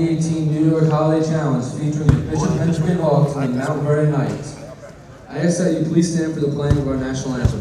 2018 New York Holiday Challenge featuring the Bishop Hendricken Hawks and the Mount Vernon Knights. I ask that you please stand for the playing of our national anthem.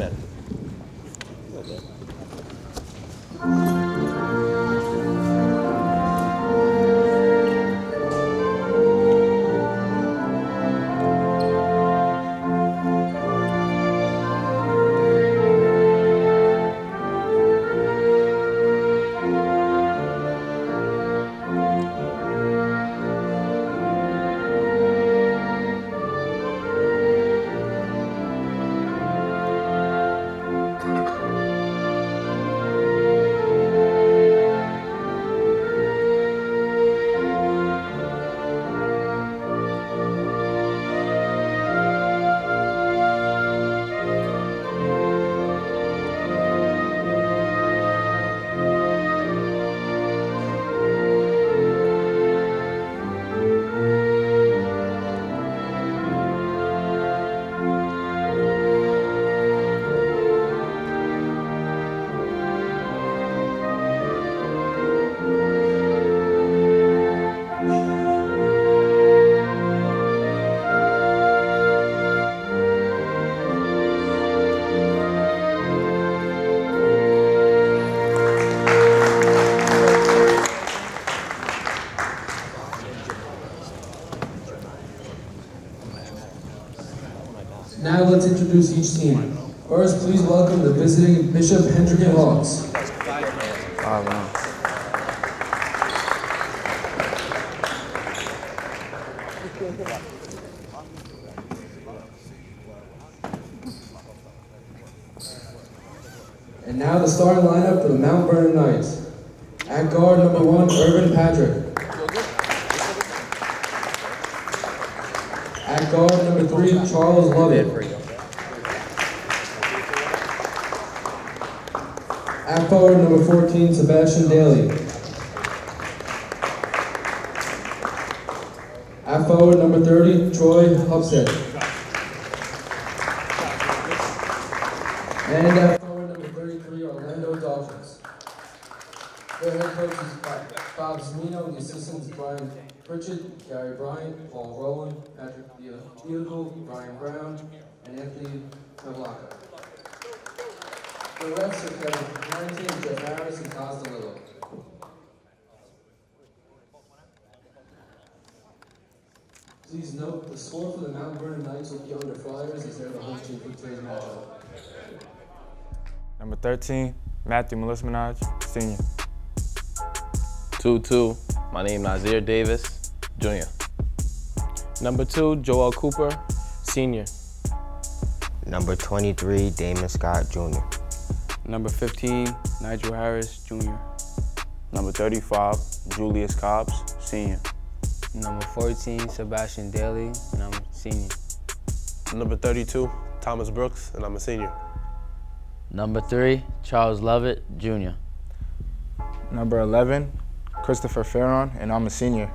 Team. First, please welcome the visiting Bishop Hendricken Hawks. Oh, wow. And now the starting lineup for the Mount Vernon Knights. At guard, number one, Irvin Patrick. At guard, number three, Charles Lovett. At forward, number 14, Sebastian Daly. At forward, number 30, Troy Hupstead. And at forward, number 33, Orlando Dawkins. Their head coach is Bob- Bob Cimmino, and the assistants Brian Pritchett, Gary Bryant, Paul Rowland, Patrick Theodore, Brian Brown, and Anthony Pavlaka. The refs are Kevin Harrington, Jeff Harris, and Cos DeLillo. Please note, the score for the Mount Vernon Knights will be under Flyers as they're the home team for today's matchup. Number 13, Matthew Melismanaj, senior. 2-2, my name is Nazir Davis, junior. Number two, Joel Cooper, senior. Number 23, Damon Scott Jr. Number 15, Nigel Harris, junior. Number 35, Julius Cobbs, senior. Number 14, Sebastian Daly, and I'm senior. Number 32, Thomas Brooks, and I'm a senior. Number three, Charles Lovett, Jr. Number 11, Christopher Farron, and I'm a senior.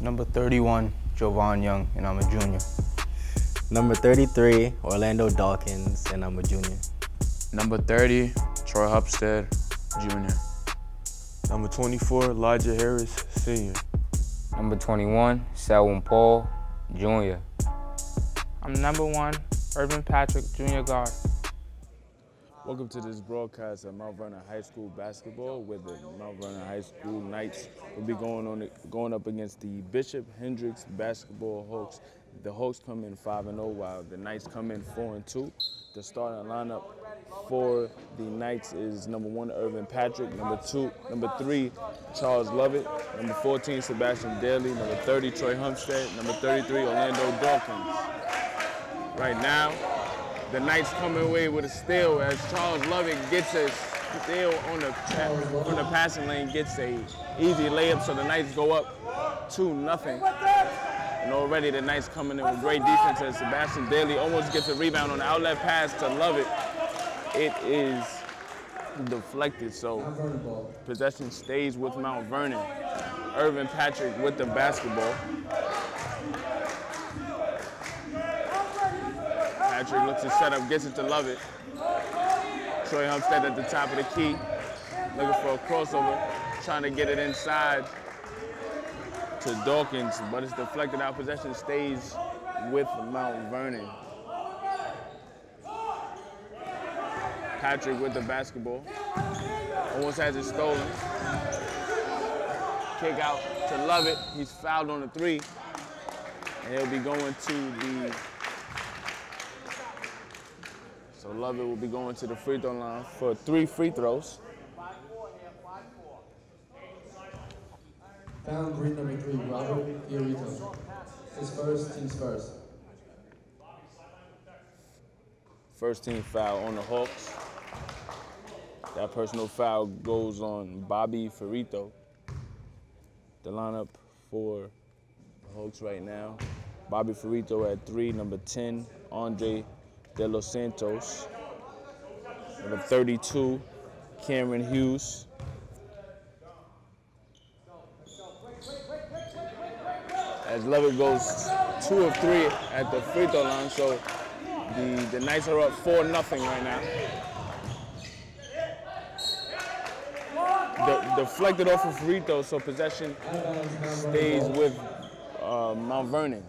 Number 31, Jovan Young, and I'm a junior. Number 33, Orlando Dawkins, and I'm a junior. Number 30, Troy Hupstead, junior. Number 24, Elijah Harris, senior. Number 21, Selwyn Paul, Jr. I'm number one, Irvin Patrick, junior guard. Welcome to this broadcast of Mount Vernon High School basketball, where the Mount Vernon High School Knights will be going on going up against the Bishop Hendricks basketball Hawks. The Hawks come in 5 and 0, while the Knights come in 4 and 2. The starting lineup for the Knights is number one, Irvin Patrick, number two, number three, Charles Lovett, number 14, Sebastian Daly, number 30, Troy Humstead, number 33, Orlando Dawkins. Right now, the Knights coming away with a steal as Charles Lovett gets a steal on the on the passing lane, gets a easy layup, so the Knights go up two nothing. And already the Knights coming in with great defense as Sebastian Daly almost gets a rebound on the outlet pass to Lovett. It is deflected, so possession stays with Mount Vernon. Irvin Patrick with the basketball. Patrick looks to set up, gets it to Lovett. Troy Humstead at the top of the key, looking for a crossover, trying to get it inside to Dawkins, but it's deflected out. Possession stays with Mount Vernon. Patrick with the basketball. Almost has it stolen. Kick out to Lovett. He's fouled on the three. And he'll be going to the. So Lovett will be going to the free throw line for three free throws. Foul green number three, Robert Fiorito. His first, team's first. First team foul on the Hawks. That personal foul goes on Bobby Fiorito. The lineup for the Hawks right now. Bobby Fiorito at three, number 10, Andre De Los Santos. Number 32, Cameron Hughes. As Lovett goes two of three at the free throw line, so the, the Knights are up 4 nothing right now. De- deflected off of throw, so possession stays with uh, Mount Vernon.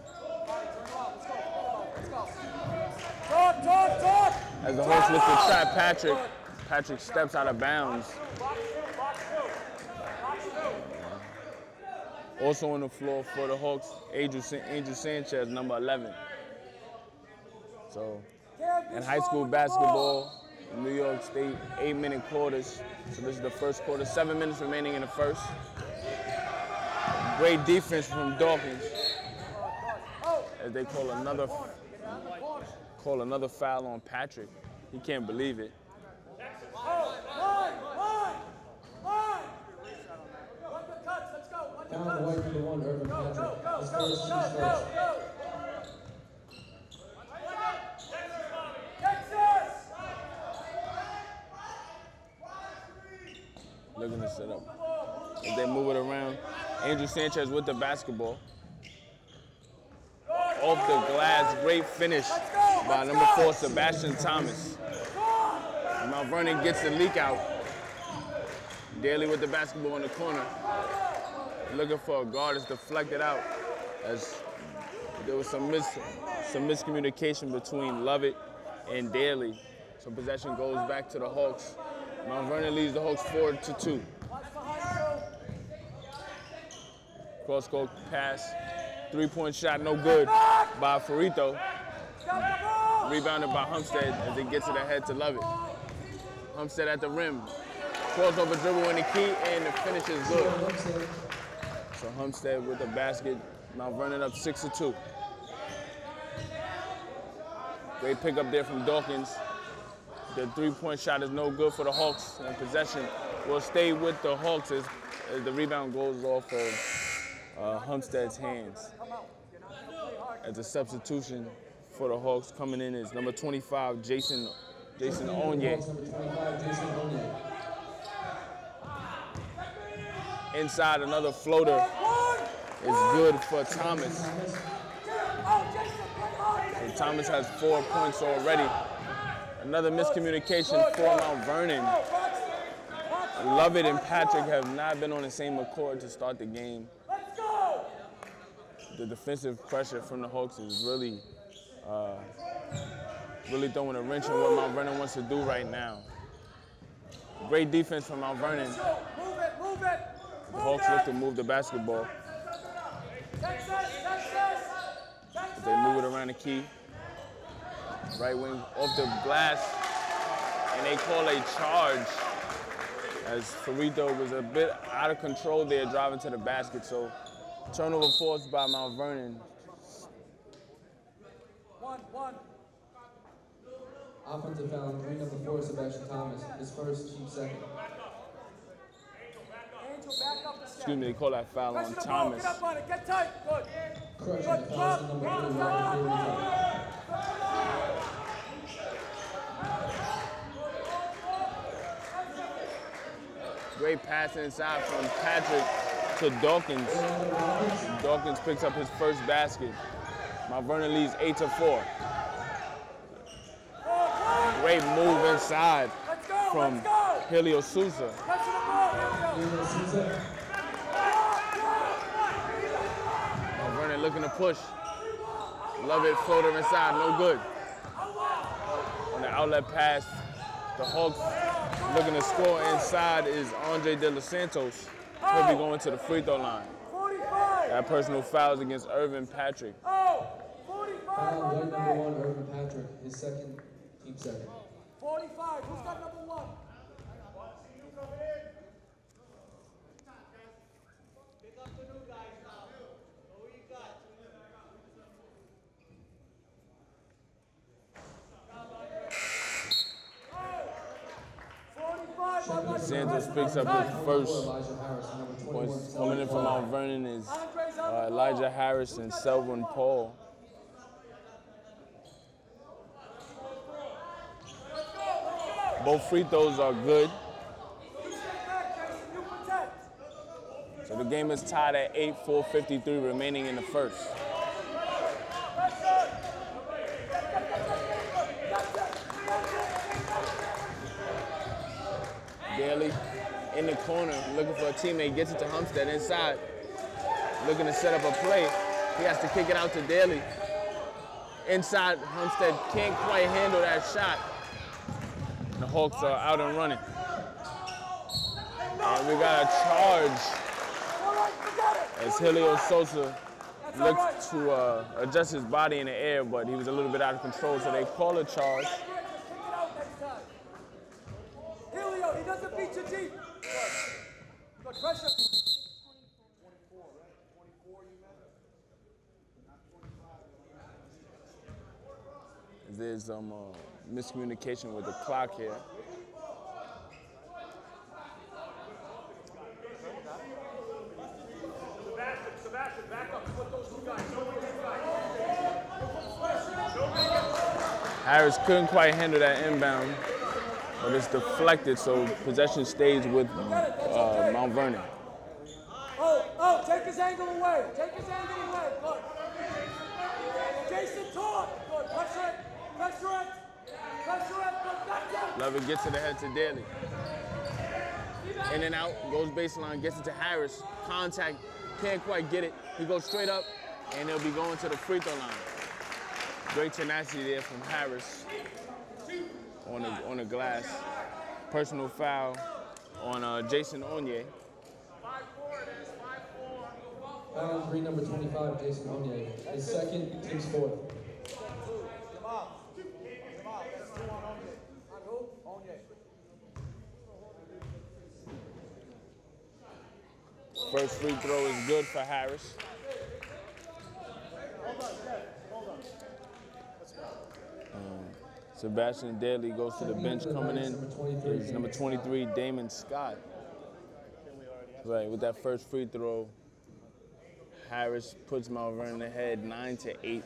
As the host looks to Patrick, Patrick steps out of bounds. Also on the floor for the Hawks, Angel, Angel Sanchez, number 11. So, in high school basketball, New York State, eight-minute quarters. So this is the first quarter, seven minutes remaining in the first. Great defense from Dawkins. As they call another call another foul on Patrick. He can't believe it. Foul on the white number one, Irvin Patrick. His first, team's first. Looking to set up. As they move it around, Andrew Sanchez with the basketball. Off the glass, great finish by number four, Sebastian Thomas. Mount Vernon gets the leak out. Daly with the basketball in the corner. Looking for a guard, it's deflected out as there was some mis some miscommunication between Lovett and Daly. So possession goes back to the Hawks. Mount Vernon leads the Hawks four to two. Cross court pass, three-point shot, no good by Fiorito. Rebounded by Humstead as they gets to the head to Lovett. Humstead at the rim. Crossover dribble in the key and the finish is good. So Humstead with the basket. now running up six to two. Great pickup there from Dawkins. The three-point shot is no good for the Hawks, and possession will stay with the Hawks as, as the rebound goes off of uh, Humstead's hands. As a substitution for the Hawks coming in is number 25, Jason Jason Onye. Hawks number 25, Jason Onye. Inside another floater is good for Thomas. And Thomas has four points already. Another miscommunication for Mount Vernon. Lovett and Patrick have not been on the same accord to start the game. The defensive pressure from the Hawks is really, uh, really throwing a wrench in what Mount Vernon wants to do right now. Great defense from Mount Vernon. The Hawks look to move the basketball. As they move it around the key. Right wing off the glass. And they call a charge as Fiorito was a bit out of control there driving to the basket. So turnover forced by Mount Vernon. Offensive foul, green number four, Sebastian Thomas. His first, team second. Excuse me, they call that foul on Thomas. Correction, the foul is on number three, Robert Fiorito. Great pass inside from Patrick to Dawkins. Dawkins picks up his first basket. Mount Vernon leads eight to four. Great move inside from Helio Sousa. Souza. looking to push. Lovett, floater inside, no good. On the outlet pass, the Hawks looking to score inside is Andre De Los Santos. He'll be going to the free throw line. That personal fouls against Irvin Patrick. Foul, white number one, Irvin Patrick, his second, team second. 45, who's got number one? Santos picks up his first points. Coming in from Mount Vernon is uh, Elijah Harris and Selwyn Paul. Both free throws are good. So the game is tied at 8, 4.53 remaining in the first. Daly in the corner looking for a teammate, gets it to Humstead inside, looking to set up a play. He has to kick it out to Daly. Inside, Humstead can't quite handle that shot. Hawks are out and running. And we got a charge as Helio Sosa looked to uh, adjust his body in the air, but he was a little bit out of control, so they call a charge. Helio, he doesn't beat you deep. Good pressure. There's some uh, miscommunication with the clock here. Harris couldn't quite handle that inbound, but it's deflected, so possession stays with uh, Mount Vernon. Oh, oh, take his angle away. Take his angle away. Good. Jason Todd. Good. Pressure it. Pressure it. Pressure it. Good. That's it. Gets it ahead to Daly. In and out, goes baseline, gets it to Harris. Contact, can't quite get it. He goes straight up, and he'll be going to the free throw line. Great tenacity there from Harris on the, on the glass. Personal foul on uh, Jason Onye. Foul number 25, Jason Onye, his second, team's fourth. First free throw is good for Harris. Um, Sebastian Daly goes to the bench coming in. Is number 23, Damon Scott. Right, with that first free throw, Harris puts Mount Vernon ahead 9 to 8.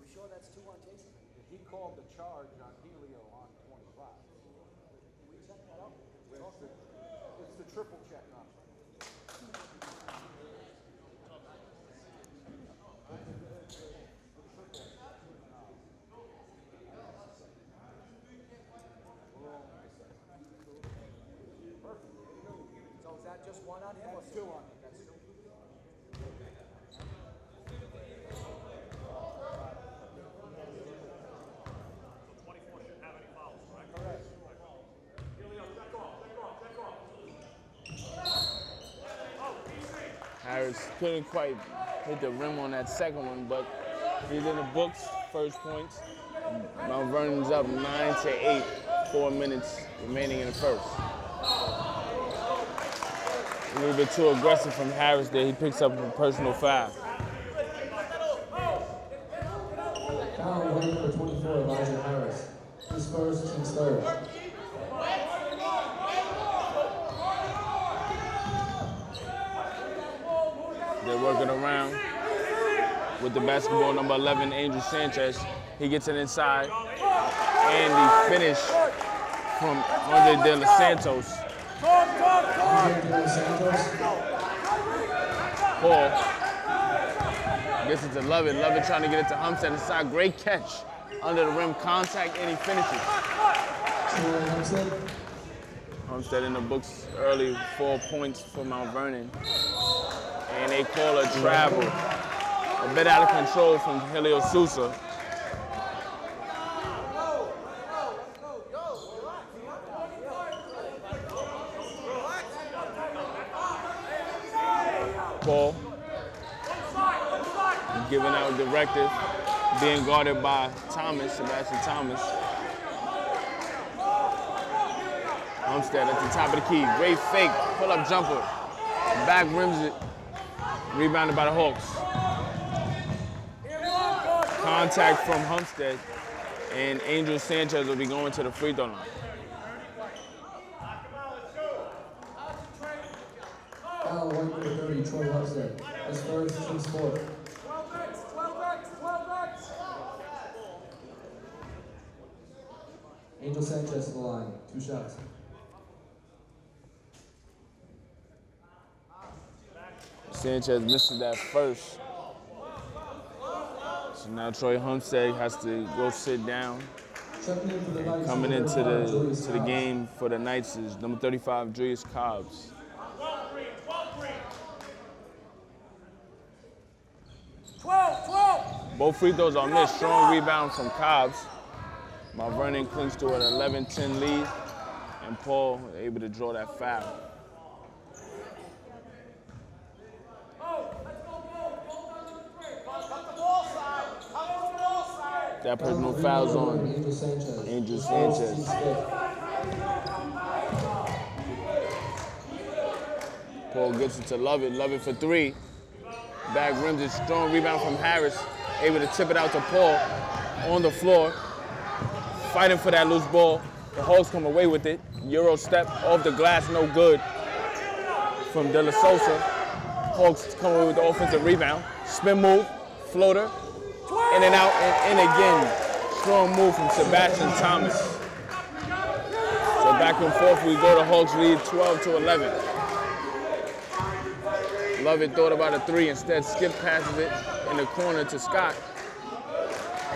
We sure that's two on Jason? He called the charge on Helio on 25. We check that out? It's the, it's the triple check on it. So is that just one on him or two on Harris couldn't quite hit the rim on that second one, but he's in the books, first points. Mount Vernon's up 9 to 8, four minutes remaining in the first. A little bit too aggressive from Harris there. He picks up a personal foul. Foul on white number 24, Elijah Harris, his first, team's third. They're working around with the basketball number 11, Angel Sanchez. He gets it inside. And the finish from Andre De Los Santos. Paul gets it to Lovett. Lovett trying to get it to Humstead inside. Great catch under the rim contact, and he finishes. Homestead in the books early, four points for Mount Vernon. And they call a travel. A bit out of control from Helio Sousa. Paul giving out directive, being guarded by Thomas, Sebastian Thomas. Homestead at the top of the key. Great fake, pull up jumper. Back rims it. Rebounded by the Hawks. Contact from Homestead. And Angel Sanchez will be going to the free throw line. Foul white number 30, Troy Homestead. His first team score. Angel Sanchez to the line, two shots. Sanchez misses that first. So now Troy Homestead has to go sit down. Checking in for the Knights. Coming into the to the game for the Knights is number 35, Julius Cobbs. Both free throws are missed. Strong rebound from Cobbs. Mount Vernon clings to an 11-10 lead, and Paul able to draw that foul. That personal no fouls on Angel Sanchez. Paul gets it to Lovett. Lovett for three. Back rims it. Strong rebound from Harris. Able to tip it out to Paul on the floor. Fighting for that loose ball. The Hawks come away with it. Euro step off the glass, no good. From De La Sosa. Hawks come away with the offensive rebound. Spin move, floater, in and out, and in again. Strong move from Sebastian Thomas. So back and forth we go. The Hawks lead 12 to 11. Lovett thought about a three, instead skip passes it in the corner to Scott.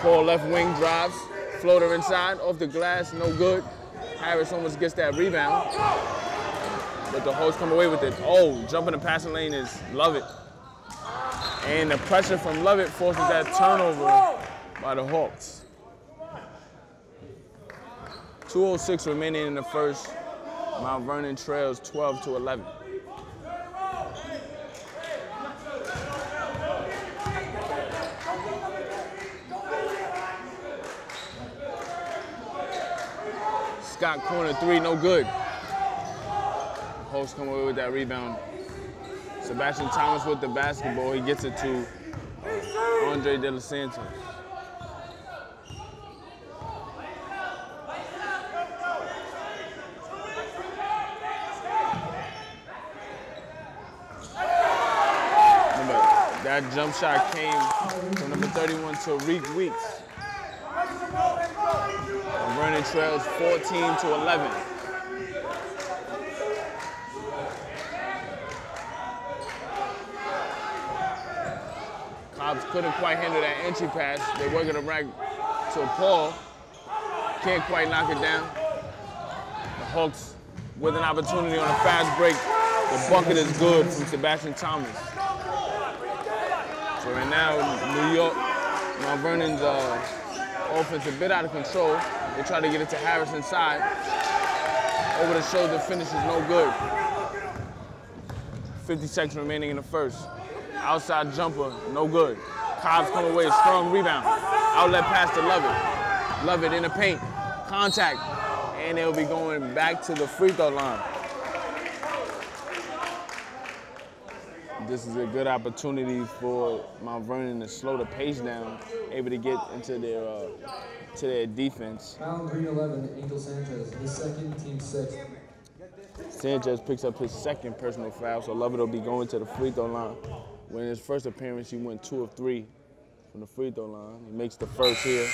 Paul left wing drives, floater inside, off the glass, no good. Harris almost gets that rebound, but the Hawks come away with it. Oh, jumping the passing lane is Lovett. And the pressure from Lovett forces that turnover by the Hawks. 2.06 remaining in the first. Mount Vernon trails 12 to 11. Scott corner three, no good. Hawks come away with that rebound. Sebastian Thomas with the basketball. He gets it to uh, Andre De Los Santos. That jump shot came from number 31 Tariq Weeks. And Vernon trails 14 to 11. Couldn't quite handle that entry pass. They work it around to Paul. Can't quite knock it down. The Hawks with an opportunity on a fast break. The bucket is good from Sebastian Thomas. So right now, New York, Mount Vernon's uh, offense a bit out of control. They try to get it to Harris inside. Over the shoulder finish is no good. 50 seconds remaining in the first. Outside jumper, no good. Cobbs come away, strong rebound. Outlet pass to Lovett. Lovett in the paint, contact, and they'll be going back to the free throw line. This is a good opportunity for Mount Vernon to slow the pace down, able to get into their uh, to their defense. Foul green 11, Angel Sanchez. His second, team sixth. Sanchez picks up his second personal foul, so Lovett will be going to the free throw line. When his first appearance, he went two of three from the free throw line. He makes the first here.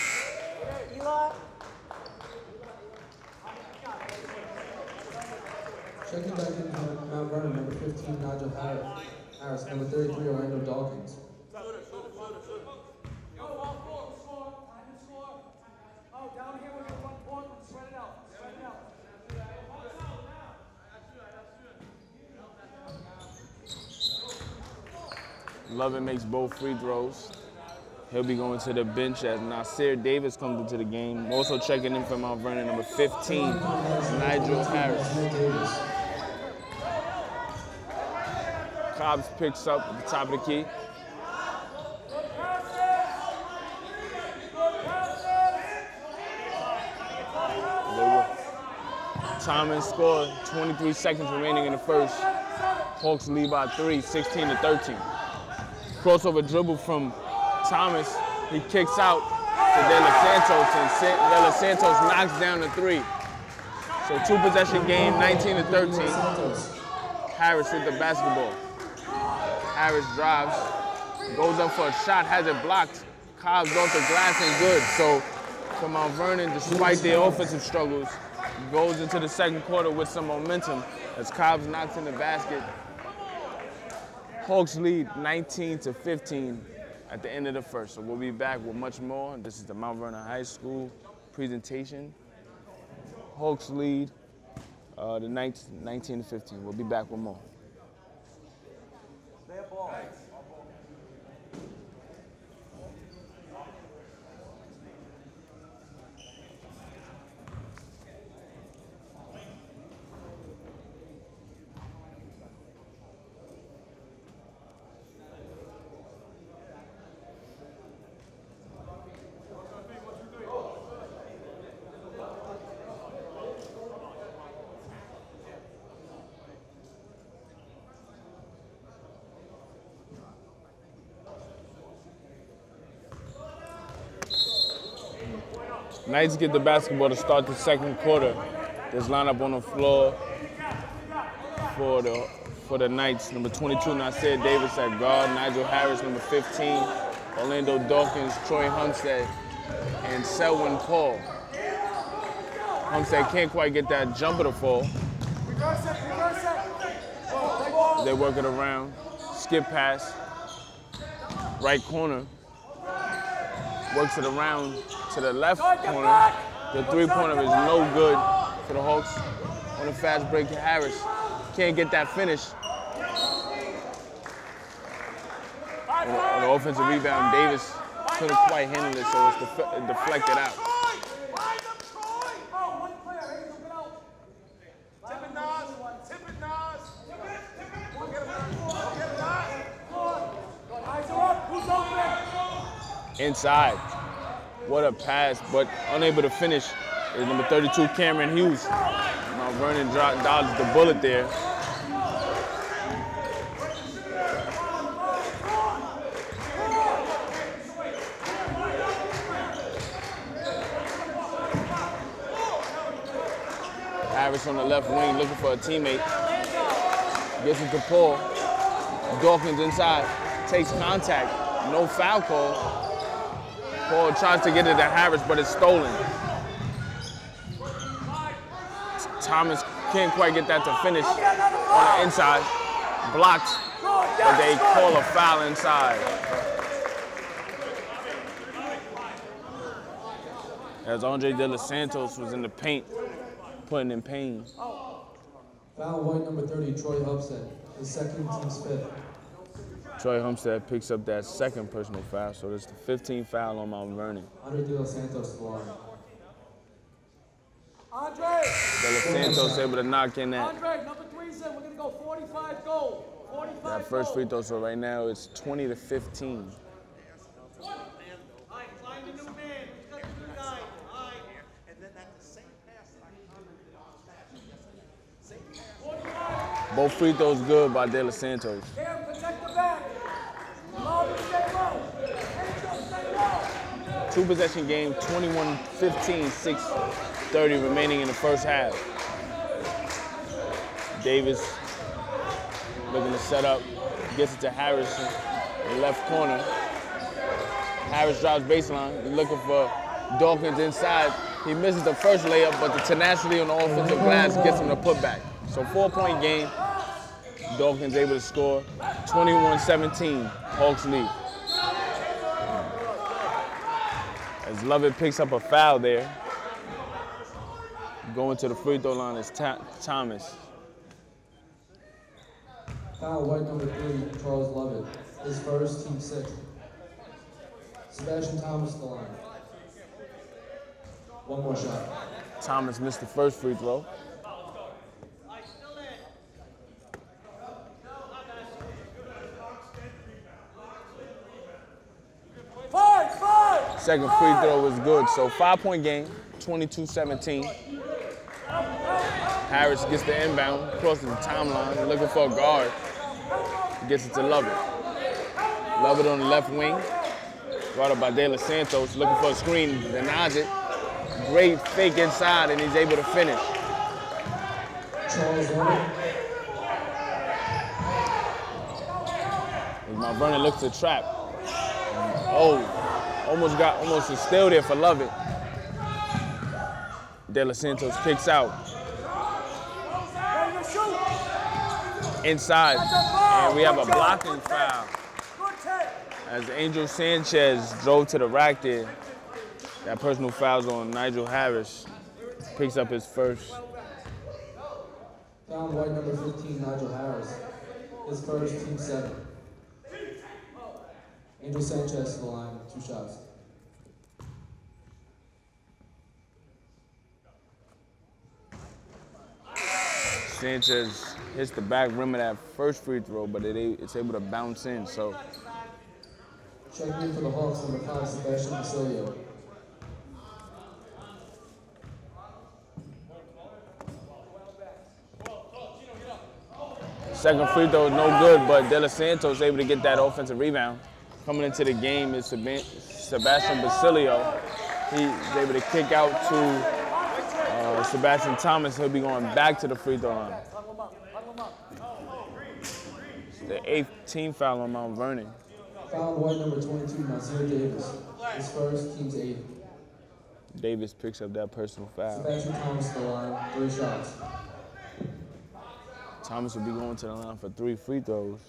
Checking back in uh, Mount Vernon, number 15, Nigel Harris. Harris, number 33, Orlando Dawkins. Oh, down here we're gonna run point and spread it out. Spread it out. Lovett makes both free throws. He'll be going to the bench as Nasir Davis comes into the game. Also checking in for Mount Vernon, number 15, Nigel Harris. Cobbs picks up at the top of the key. Will- Thomas scored 23 seconds remaining in the first. Hawks lead by three, 16 to 13. Crossover dribble from Thomas. He kicks out to De Los Santos, and De Los Santos knocks down the three. So two possession game, 19 to 13. Harris with the basketball. Harris drives, goes up for a shot, has it blocked. Cobbs off the glass and good. So for Mount Vernon, despite their offensive struggles, goes into the second quarter with some momentum as Cobbs knocks in the basket. Hawks lead 19 to 15 at the end of the first. So we'll be back with much more. This is the Mount Vernon High School presentation. Hawks lead uh, the Knights 19 to 15. We'll be back with more. Knights get the basketball to start the second quarter. There's lineup on the floor for the for the Knights. Number 22, Nasir Davis at guard. Nigel Harris, number 15. Orlando Dawkins, Troy Humstead, and Selwyn Paul. Humstead can't quite get that jumper to fall. They work it around. Skip pass. Right corner. Works it around to the left corner. The three-pointer is no good for the Hawks. On a fast break, to Harris. Can't get that finish. On the, on the offensive rebound, Davis couldn't quite handle it, so it's def- deflected out. Inside. What a pass, but unable to finish is number 32, Cameron Hughes. Mount Vernon dodged the bullet there. Harris on the left wing looking for a teammate. Gets it to Paul. Dawkins inside. Takes contact. No foul call. Paul tries to get it to Harris, but it's stolen. Thomas can't quite get that to finish on the inside. Blocked, but they call a foul inside. As Andre De Los Santos was in the paint, putting in pain. Foul white number 30, Troy Hubstead. His second team's fifth. Troy Homestead picks up that second personal foul, so it's the 15th foul on Mount Vernon. Andre De Los Santos to the. Andre! De Los Santos able to knock in that, Andre, number three's in. We're going to go 45 gold. 45 that first free throw, so right now it's 20 to 15. Both free throws good by De Los Santos. Cam, protect the back. Lobby, stay low. Angel, stay low. Two possession game, 21 15, 6 30 remaining in the first half. Davis looking to set up, gets it to Harrison left corner. Harris drives baseline, looking for Dawkins inside. He misses the first layup, but the tenacity on the offensive glass gets him the putback. So four point game. Dawkins able to score 21-17, Hawks lead. As Lovett picks up a foul there. Going to the free throw line is Thomas. Foul white number three, Charles Lovett. His first, team six. Sebastian Thomas, the line. One more shot. Thomas missed the first free throw. Five, five! Second free throw was good. So five point game, 22-17. Harris gets the inbound, crosses the timeline, looking for a guard. Gets it to Lovett. Lovett on the left wing. Guarded by De Los Santos, looking for a screen, denies it. Great fake inside, and he's able to finish. As Mount Vernon looks to trap. Oh, almost got almost a steal there for Lovett. De Los Santos kicks out. Inside, and we have a blocking foul as Angel Sanchez drove to the rack there. That personal foul's on Nigel Harris. Picks up his first. Found white number 15, Nigel Harris. His first, team seven. Angel Sanchez to the line, two shots. Sanchez hits the back rim of that first free throw, but it, it's able to bounce in. So Checking in for the Hawks, number five, Sebastian Basilio. second free throw is no good, but De Los Santos able to get that offensive rebound. Coming into the game is Sebastian Basilio. He's able to kick out to uh, Sebastian Thomas. He'll be going back to the free throw line. It's the eighth team foul on Mount Vernon. Found white number 22, Nazir Davis. His first, team's eight. Davis picks up that personal foul. Sebastian Thomas to the line, three shots. Thomas will be going to the line for three free throws.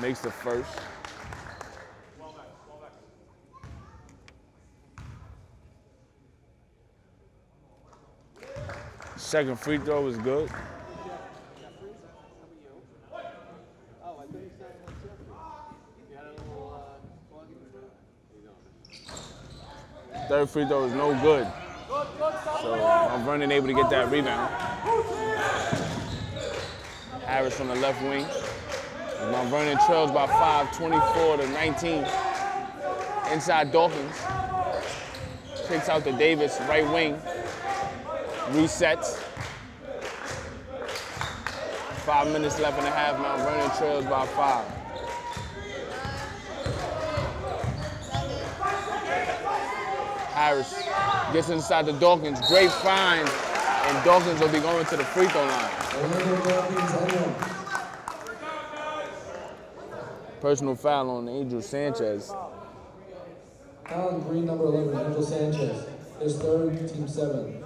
Makes the first. Second free throw was good. Third free throw is no good. So I'm running able to get that rebound. Harris on the left wing. Mount Vernon trails by five, 24 to 19. Inside Dawkins. Kicks out to Davis, right wing. Resets. Five minutes left and a half. Mount Vernon trails by five. Harris gets inside the Dawkins. Great find. And Dawkins will be going to the free throw line. Orlando Dawkins and one. Personal foul on Angel Sanchez. Found green number 11, Angel Sanchez. His third, team seven.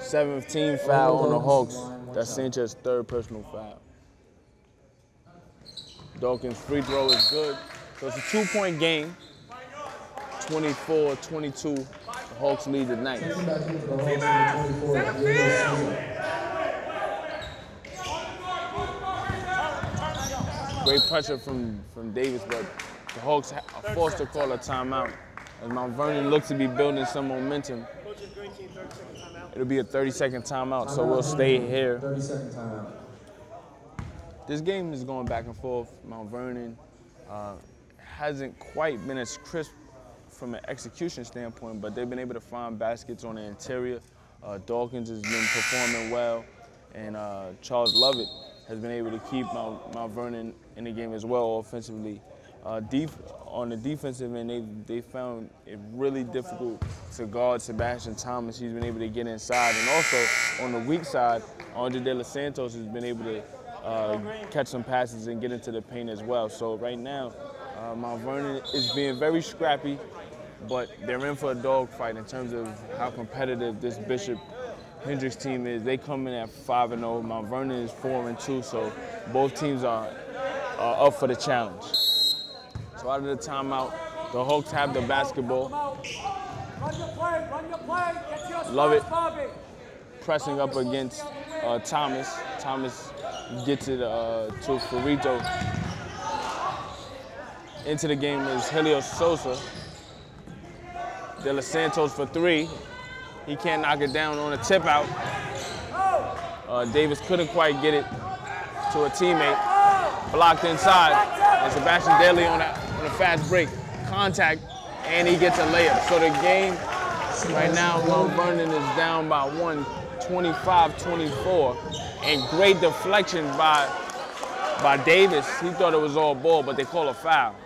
17 foul on the Hawks. That's Sanchez's third personal foul. Dawkins' free throw is good. So it's a two-point game. 24-22. The Hawks lead the night. Checking back in for the Hawks, number 24, Diego Souza. Great pressure from, from Davis, but the Hawks are forced to call a timeout. As Mount Vernon looks to be building some momentum. It'll be a 30-second timeout, so we'll stay here. 30 second timeout. This game is going back and forth. Mount Vernon uh, hasn't quite been as crisp from an execution standpoint, but they've been able to find baskets on the interior. Uh, Dawkins has been performing well, and uh, Charles Lovett has been able to keep Mount, Mount Vernon in the game as well offensively. Uh, def- on the defensive end, they they found it really difficult to guard Sebastian Thomas. He's been able to get inside, and also on the weak side, Andre De Santos has been able to uh, catch some passes and get into the paint as well. So right now, uh, Mount Vernon is being very scrappy, but they're in for a dogfight in terms of how competitive this Bishop Hendricks team is. They come in at 5 and 0. Mount Vernon is 4 and 2, so both teams are, are up for the challenge. So out of the timeout, the Hawks have the basketball, Lovett. Pressing up against uh, Thomas. Thomas gets it uh, to Fiorito. Into the game is Helio Sosa. De Los Santos for three. He can't knock it down on a tip out. Uh, Davis couldn't quite get it to a teammate. Blocked inside. And Sebastian Daly on a, on a fast break. Contact, and he gets a layup. So the game right now, Mount Vernon is down by one, 25-24. And great deflection by, by Davis. He thought it was all ball, but they call a foul.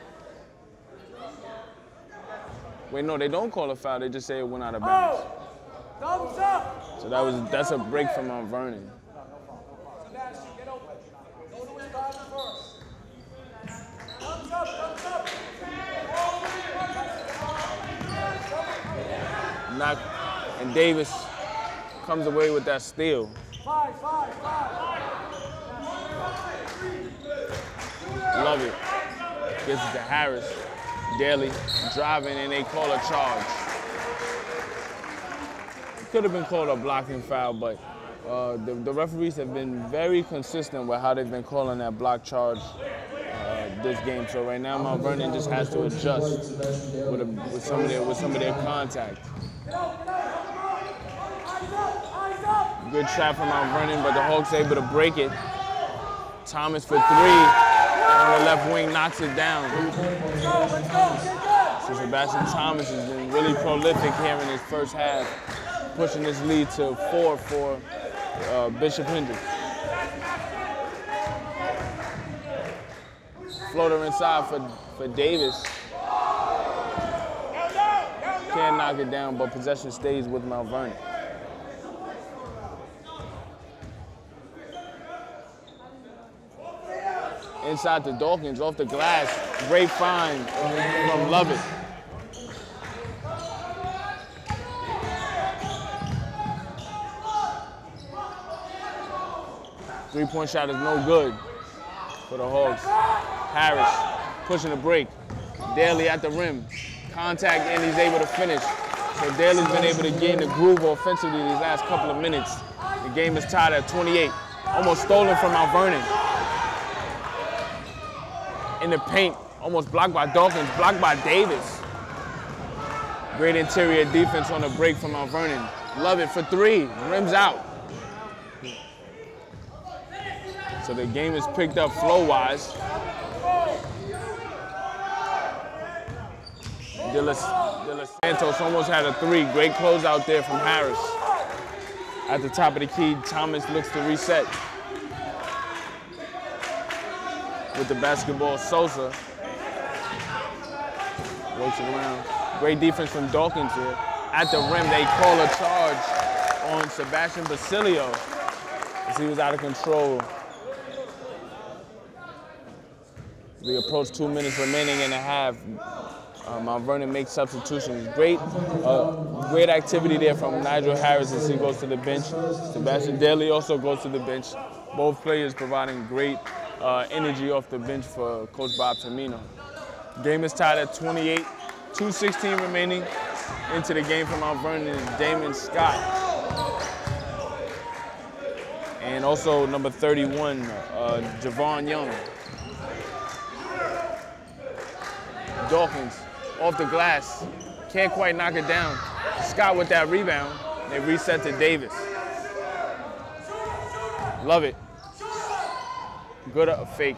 Wait, no, they don't call a foul. They just say it went out of bounds. Thumbs up! So that was that's a break from Mount Vernon. And Davis comes away with that steal. Lovett. Gets it to Harris. Daly driving, and they call a charge. Could have been called a blocking foul, but uh, the, the referees have been very consistent with how they've been calling that block charge uh, this game. So right now, Mount Vernon just has to adjust with, a, with some of their with some of their contact. Good shot from Mount Vernon, but the Hawks able to break it. Thomas for three on the left wing knocks it down. So Sebastian Thomas has been really prolific here in his first half, pushing this lead to four for uh, Bishop Hendricks. Floater inside for, for Davis. Can't knock it down, but possession stays with Mount Vernon. Inside to Dawkins, off the glass. Great find from Lovett. Three-point shot is no good for the Hawks. Harris pushing the break. Daly at the rim. Contact and he's able to finish. So Daly's been able to get in the groove offensively these last couple of minutes. The game is tied at 28. Almost stolen from Mount Vernon. In the paint, almost blocked by Dawkins, blocked by Davis. Great interior defense on the break from Mount Vernon. Lovett for three, rims out. So the game is picked up flow-wise. De De Los Santos almost had a three. Great closeout there from Harris. At the top of the key, Thomas looks to reset. With the basketball, Sosa. Works around. Great defense from Dawkins here. At the rim, they call a charge on Sebastian Basilio as he was out of control. We approach two minutes remaining in the half. Uh, Mount Vernon makes substitutions. Great, uh, great activity there from Nigel Harris as he goes to the bench. Sebastian Daly also goes to the bench. Both players providing great uh, energy off the bench for Coach Bob Cimmino. Game is tied at 28, 2.16 remaining into the game for Mount Vernon is Damon Scott. And also number 31, uh, Javon Young. Dawkins off the glass. Can't quite knock it down. Scott with that rebound. They reset to Davis. Lovett. Good uh, fake.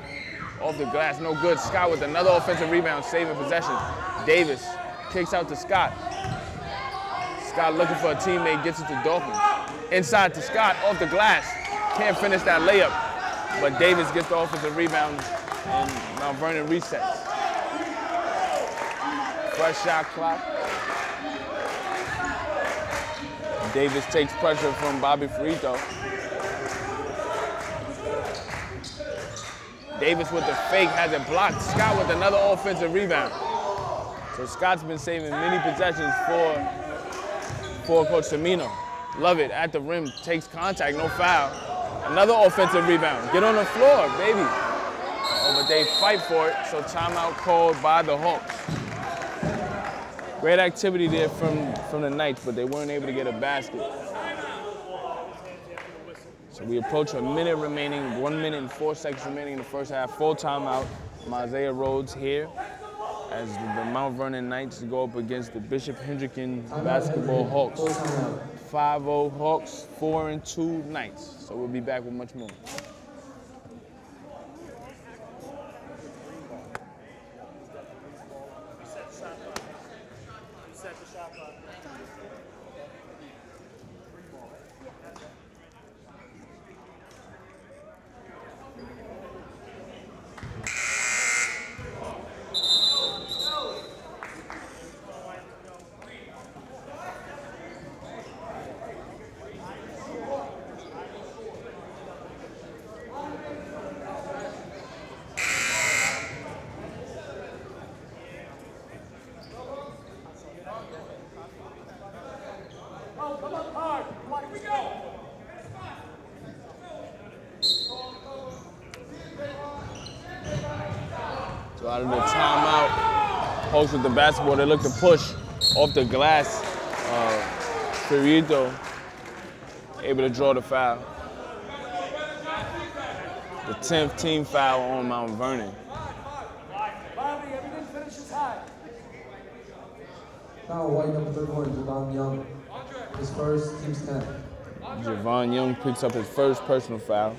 Off the glass, no good. Scott with another offensive rebound, saving possession. Davis kicks out to Scott. Scott looking for a teammate, gets it to Dawkins. Inside to Scott, off the glass. Can't finish that layup, but Davis gets the offensive rebound and Mount Vernon resets. Fresh shot clock. Davis takes pressure from Bobby Fiorito. Davis with the fake has it blocked. Scott with another offensive rebound. So Scott's been saving many possessions for, for Coach Cimmino. Love it, at the rim, takes contact, no foul. Another offensive rebound. Get on the floor, baby. Oh, but they fight for it, so timeout called by the Hawks. Great activity there from, from the Knights, but they weren't able to get a basket. So we approach a minute remaining, one minute and four seconds remaining in the first half. Full timeout. I'm Isaiah Rhodes here as the Mount Vernon Knights go up against the Bishop Hendricken Basketball Hawks. 5-0 Hawks, 4 and 2 Knights. So we'll be back with much more. So out of the timeout, Hawks with the basketball, they look to push off the glass. Uh, Fiorito able to draw the foul. The 10th team foul on Mount Vernon. Bobby, everything finishes high. Foul white number 31, Javon Young. His first, team's 10. Javon Young picks up his first personal foul.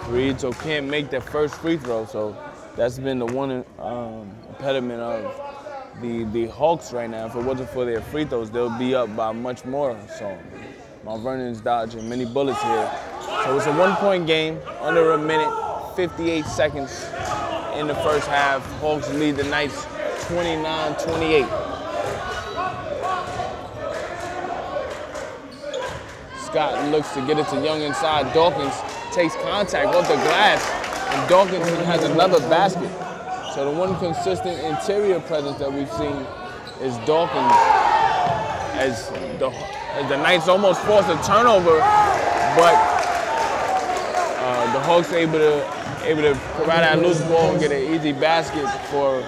Fiorito can't make that first free throw, so that's been the one um, impediment of the, the Hawks right now. If it wasn't for their free throws, they'll be up by much more. So Mount Vernon's dodging many bullets here. So it's a one-point game, under a minute, 58 seconds in the first half. Hawks lead the Knights 29-28. Scott looks to get it to Young inside. Dawkins takes contact off the glass, and Dawkins has another basket. So the one consistent interior presence that we've seen is Dawkins as the, as the Knights almost force a turnover, but uh, the Hawks able to able to provide that loose ball and get an easy basket for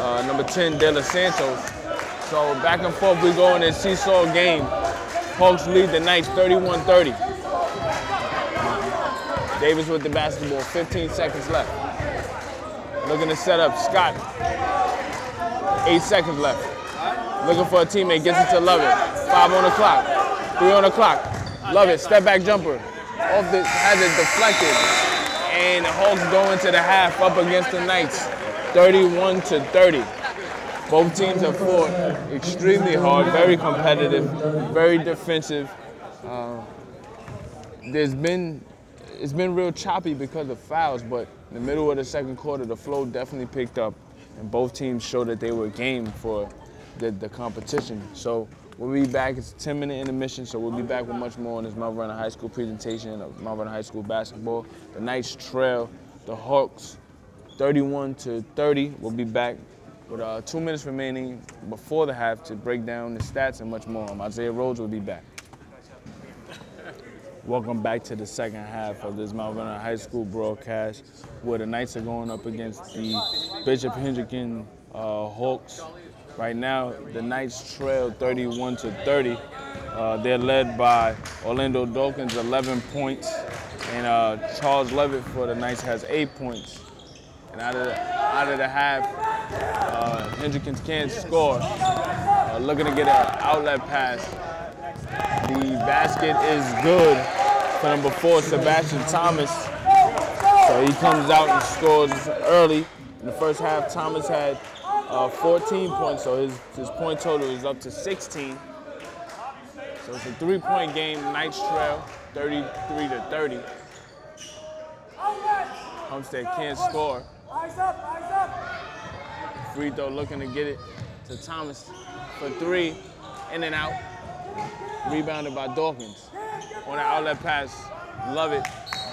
uh, number 10, De Los Santos. So back and forth we go in this seesaw game. Hawks lead the Knights 31-30. Davis with the basketball, 15 seconds left. Looking to set up Scott. Eight seconds left. Looking for a teammate, gets it to Lovett. Five on the clock, three on the clock. Lovett, step back jumper. Off the, has it deflected. And the Hawks go into the half up against the Knights, 31 to 30. Both teams have fought extremely hard, very competitive, very defensive. Uh, there's been it's been real choppy because of fouls, but in the middle of the second quarter, the flow definitely picked up, and both teams showed that they were game for the, the competition. So we'll be back. It's a 10-minute intermission, so we'll be back with much more on this Mount Vernon High School presentation of Mount Vernon High School basketball. The Knights trail the Hawks 31 to 30. We'll be back with uh, two minutes remaining before the half to break down the stats and much more. I'm Isaiah Rhodes will be back. Welcome back to the second half of this Mount Vernon High School broadcast, where the Knights are going up against the Bishop Hendricken uh, Hawks. Right now, the Knights trail 31 to 30. Uh, they're led by Orlando Dawkins, 11 points, and uh, Charles Lovett for the Knights has eight points. And out of the, out of the half, uh, can't score. Uh, looking to get an outlet pass. The basket is good for number four, Sebastian Thomas. So he comes out and scores early. In the first half, Thomas had uh, 14 points, so his, his point total is up to 16. So it's a three-point game, Knights trail, 33 to 30. Homestead can't score. Free throw looking to get it to Thomas for three, in and out. Rebounded by Dawkins. On an outlet pass, Lovett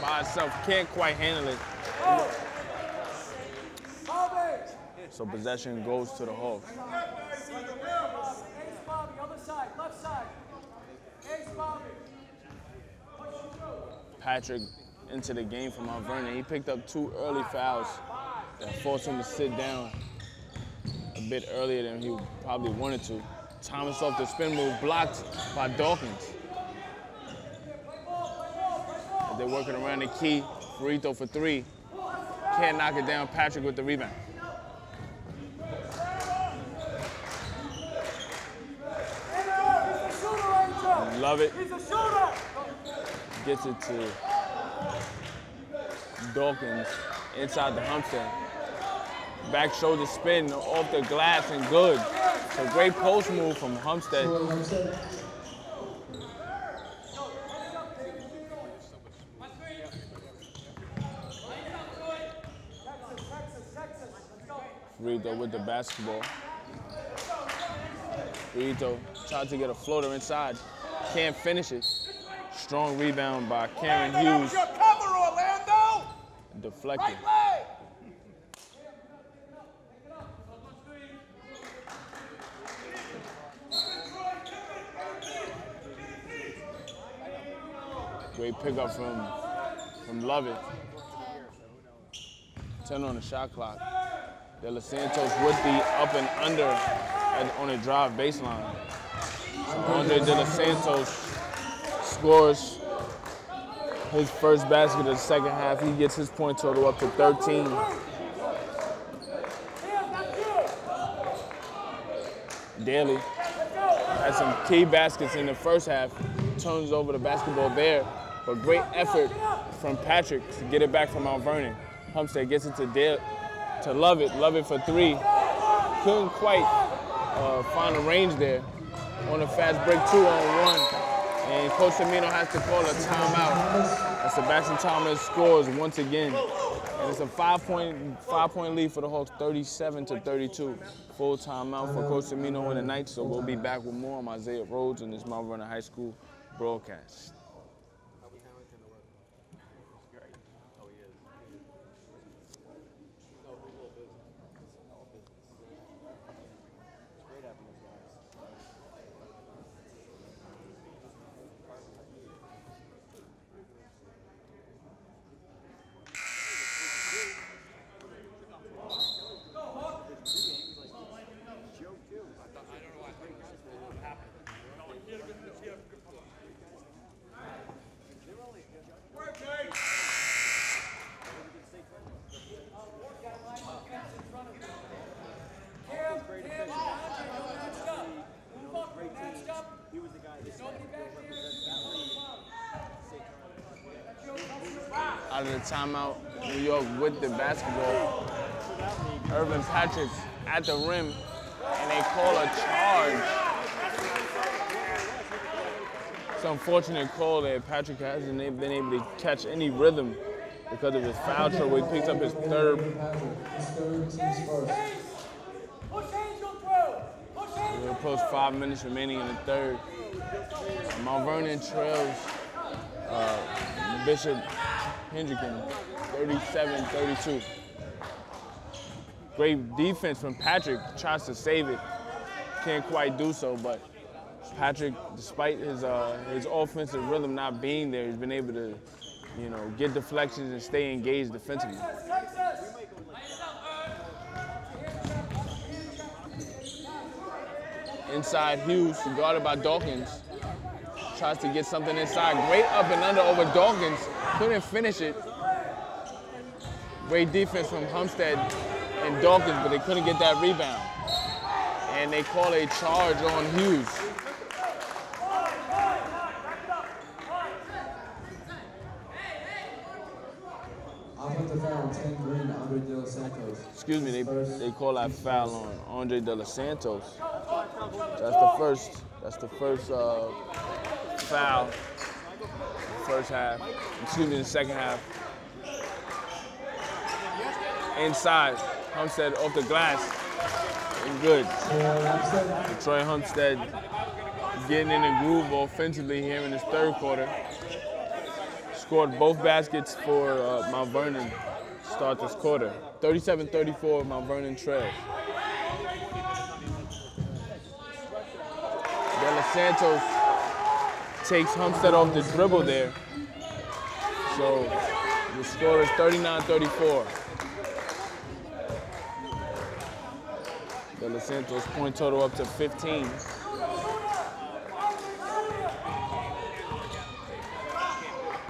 by itself. Can't quite handle it. So possession goes to the Hawks. Patrick into the game for Mount Vernon. He picked up two early fouls that forced him to sit down a bit earlier than he probably wanted to. Thomas off the spin move, blocked by Dawkins. They're working around the key. Throw for three. Can't knock it down. Patrick with the rebound. Lovett. Gets it to Dawkins inside the Homestead. Back shoulder spin off the glass and good. So great post move from Homestead. Rito with the basketball. Rito tried to get a floater inside. Can't finish it. Strong rebound by Cameron Hughes. Deflected. Great pickup from from Lovett. 10 on the shot clock. De Los Santos with the up and under at, on the drive baseline. So Andre De Los Santos scores his first basket of the second half. He gets his point total up to 13. Daly had some key baskets in the first half, turns over the basketball there, but great effort from Patrick to get it back from Mount Vernon. Homestead gets it to Dale, to Lovett, Love it for three. Couldn't quite uh, find a range there on a fast break two on one. And Coach Cimmino has to call a timeout. And Sebastian Thomas scores once again. And it's a five point, five point lead for the Hawks, 37 to 32. Full timeout for Coach Cimmino and the night. So we'll be back with more on Isaiah Rhodes and this Mount Vernon High School broadcast. The timeout. New York with the basketball. Irvin Patrick at the rim, and they call a charge. It's unfortunate call that Patrick hasn't been able to catch any rhythm because of his foul trouble. He picked up his third. His third team's first. We approach five minutes remaining in the third. Mount Vernon trails uh, Bishop Hendricken 37-32. Great defense from Patrick, tries to save it. Can't quite do so, but Patrick, despite his uh, his offensive rhythm not being there, he's been able to, you know, get deflections and stay engaged defensively. Inside Hughes, guarded by Dawkins. Tries to get something inside. Great up and under over Dawkins. Couldn't finish it. Great defense from Homestead and Dawkins, but they couldn't get that rebound. And they call a charge on Hughes. Offensive foul on 10 green, Andre De Los Santos. Excuse me, they, they call that foul on Andre De Los Santos. That's the first, that's the first uh, foul, first half, excuse me, the second half. Inside, Homestead off the glass, and good. Troy Homestead getting in the groove offensively here in this third quarter. Scored both baskets for uh, Mount Vernon start this quarter. 37-34, Mount Vernon trails. De Los Santos takes Homestead off the dribble there. So the score is 39-34. De Los Santos point total up to 15.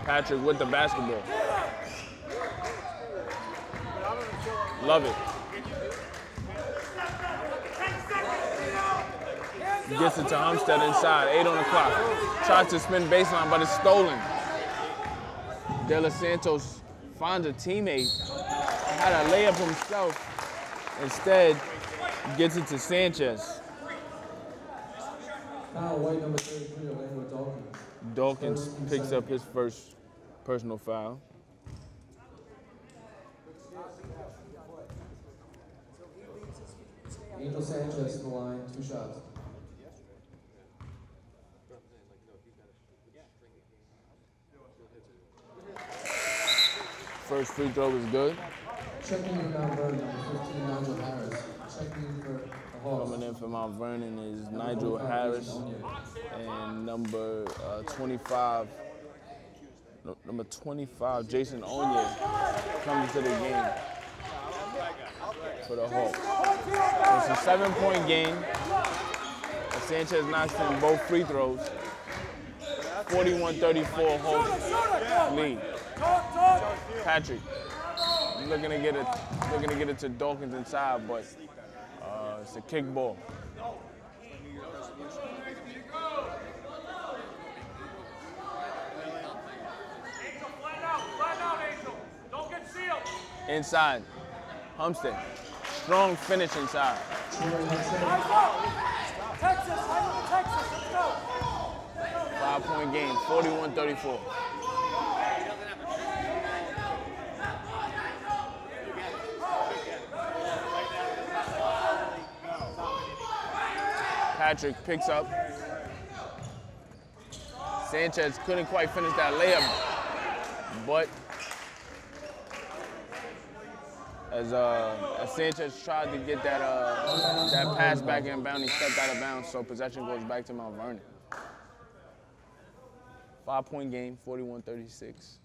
Patrick with the basketball. Lovett. Gets it to Humstead inside, eight on the clock. Tries to spin baseline, but it's stolen. De Los Santos finds a teammate, had a layup himself. Instead, gets it to Sanchez. Foul white number 33, Orlando Dawkins. Dawkins picks up his first personal foul. Angel Sanchez to the line, two shots. First free throw is good. Checking Mount Vernon, number 15, Nigel Harris. Checking in for. Coming in for Mount Vernon is Nigel Harris and number uh, 25, no, number 25, Jason Onye comes to the game for the Hawks. It's a seven-point game. Sanchez knocks in both free throws. 41-34 Hawks lead. Patrick looking to get it, looking to get it to Dawkins inside, but uh, it's a kick ball. Inside, Humstead. Strong finish inside. Five point game, 41 Patrick picks up. Sanchez couldn't quite finish that layup, but as uh, as Sanchez tried to get that uh, that pass back in bounds, he stepped out of bounds, so possession goes back to Mount Vernon. Five point game, 41-36.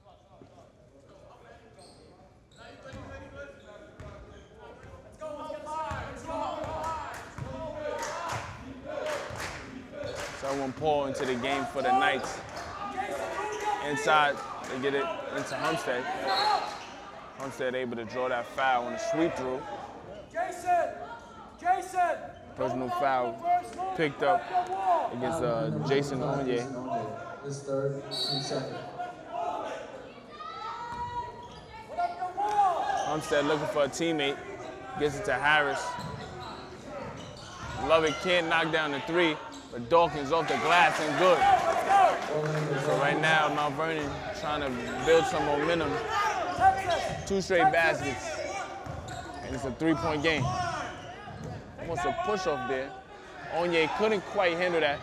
Someone Paul into the game for the Knights. Inside, they get it into Homestead. Homestead able to draw that foul on the sweep through. Jason! Jason! Personal foul picked up against uh, Jason Onye. His third, two second. Homestead looking for a teammate. Gets it to Harris. Lovett can't knock down the three, but Dawkins off the glass and good. So right now, Mount Vernon trying to build some momentum. Two straight baskets, and it's a three-point game. Almost a push-off there. Onye couldn't quite handle that.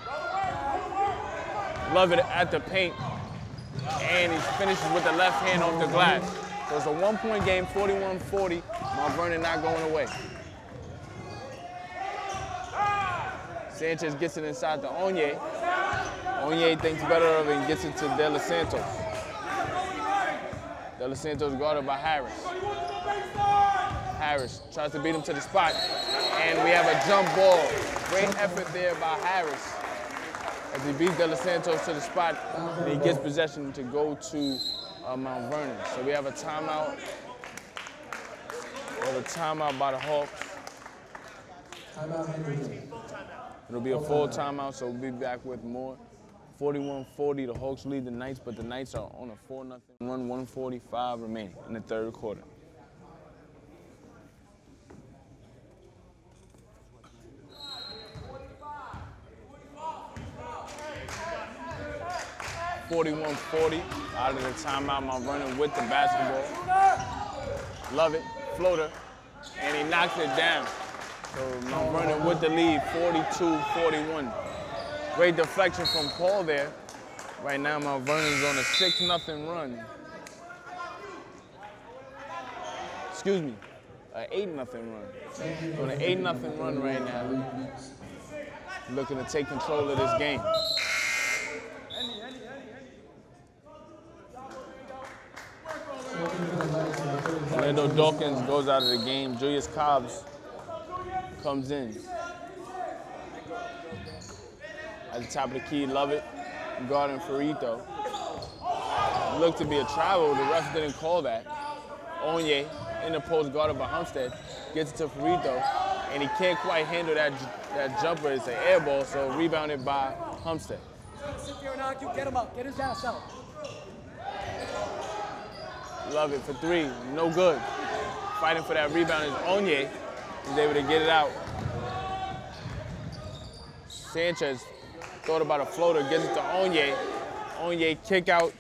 Lovett at the paint, and he finishes with the left hand off the glass. So it's a one-point game, 41-40. Mount Vernon not going away. Sanchez gets it inside to Onye. Onye thinks better of it and gets it to De Los Santos. De Santos guarded by Harris. Harris tries to beat him to the spot. And we have a jump ball. Great effort there by Harris. As he beats De Santos to the spot, and he gets possession to go to uh, Mount Vernon. So we have a timeout. Have a timeout by the Hawks. Timeout. It'll be a full timeout, so we'll be back with more. 41-40, the Hawks lead the Knights, but the Knights are on a 4-0 run, 145 remaining in the third quarter. Forty-one forty out of the timeout. Mount running with the basketball. Lovett, floater, and he knocks it down. So Vernon with the lead, 42-41. Great deflection from Paul there. Right now, Mount Vernon's on a 6 0 run. Excuse me, an 8 0 run. On an 8 0 run right now. Looking to take control of this game. Orlando Dawkins goes out of the game. Julius Cobbs comes in. At the top of the key, Lovett. Guarding Fiorito. looked to be a travel. The ref didn't call that. Onye in the post guarded by Homestead gets it to throw, and he can't quite handle that that jumper. It's an air ball, so rebounded by Homestead. Sit there and argue. Get him up. Get his ass out. Lovett for three, no good. Fighting for that rebound is Onye. He's able to get it out. Sanchez thought about a floater, gets it to Onye. Onye kick out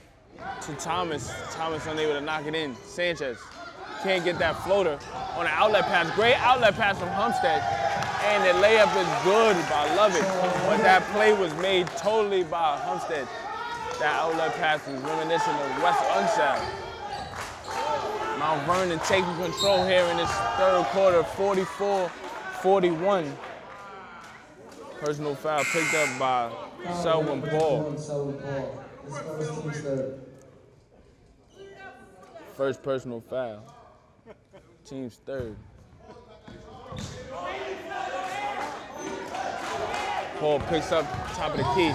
to Thomas. Thomas unable to knock it in. Sanchez can't get that floater on an outlet pass. Great outlet pass from Homestead. And the layup is good by Lovett. But that play was made totally by Homestead. That outlet pass is reminiscent of Wes Unseld. Mount Vernon taking control here in this third quarter, 44-41. Personal foul picked up by Paul. Selwyn Paul. First. First personal foul. Team's third. Paul picks up top of the key.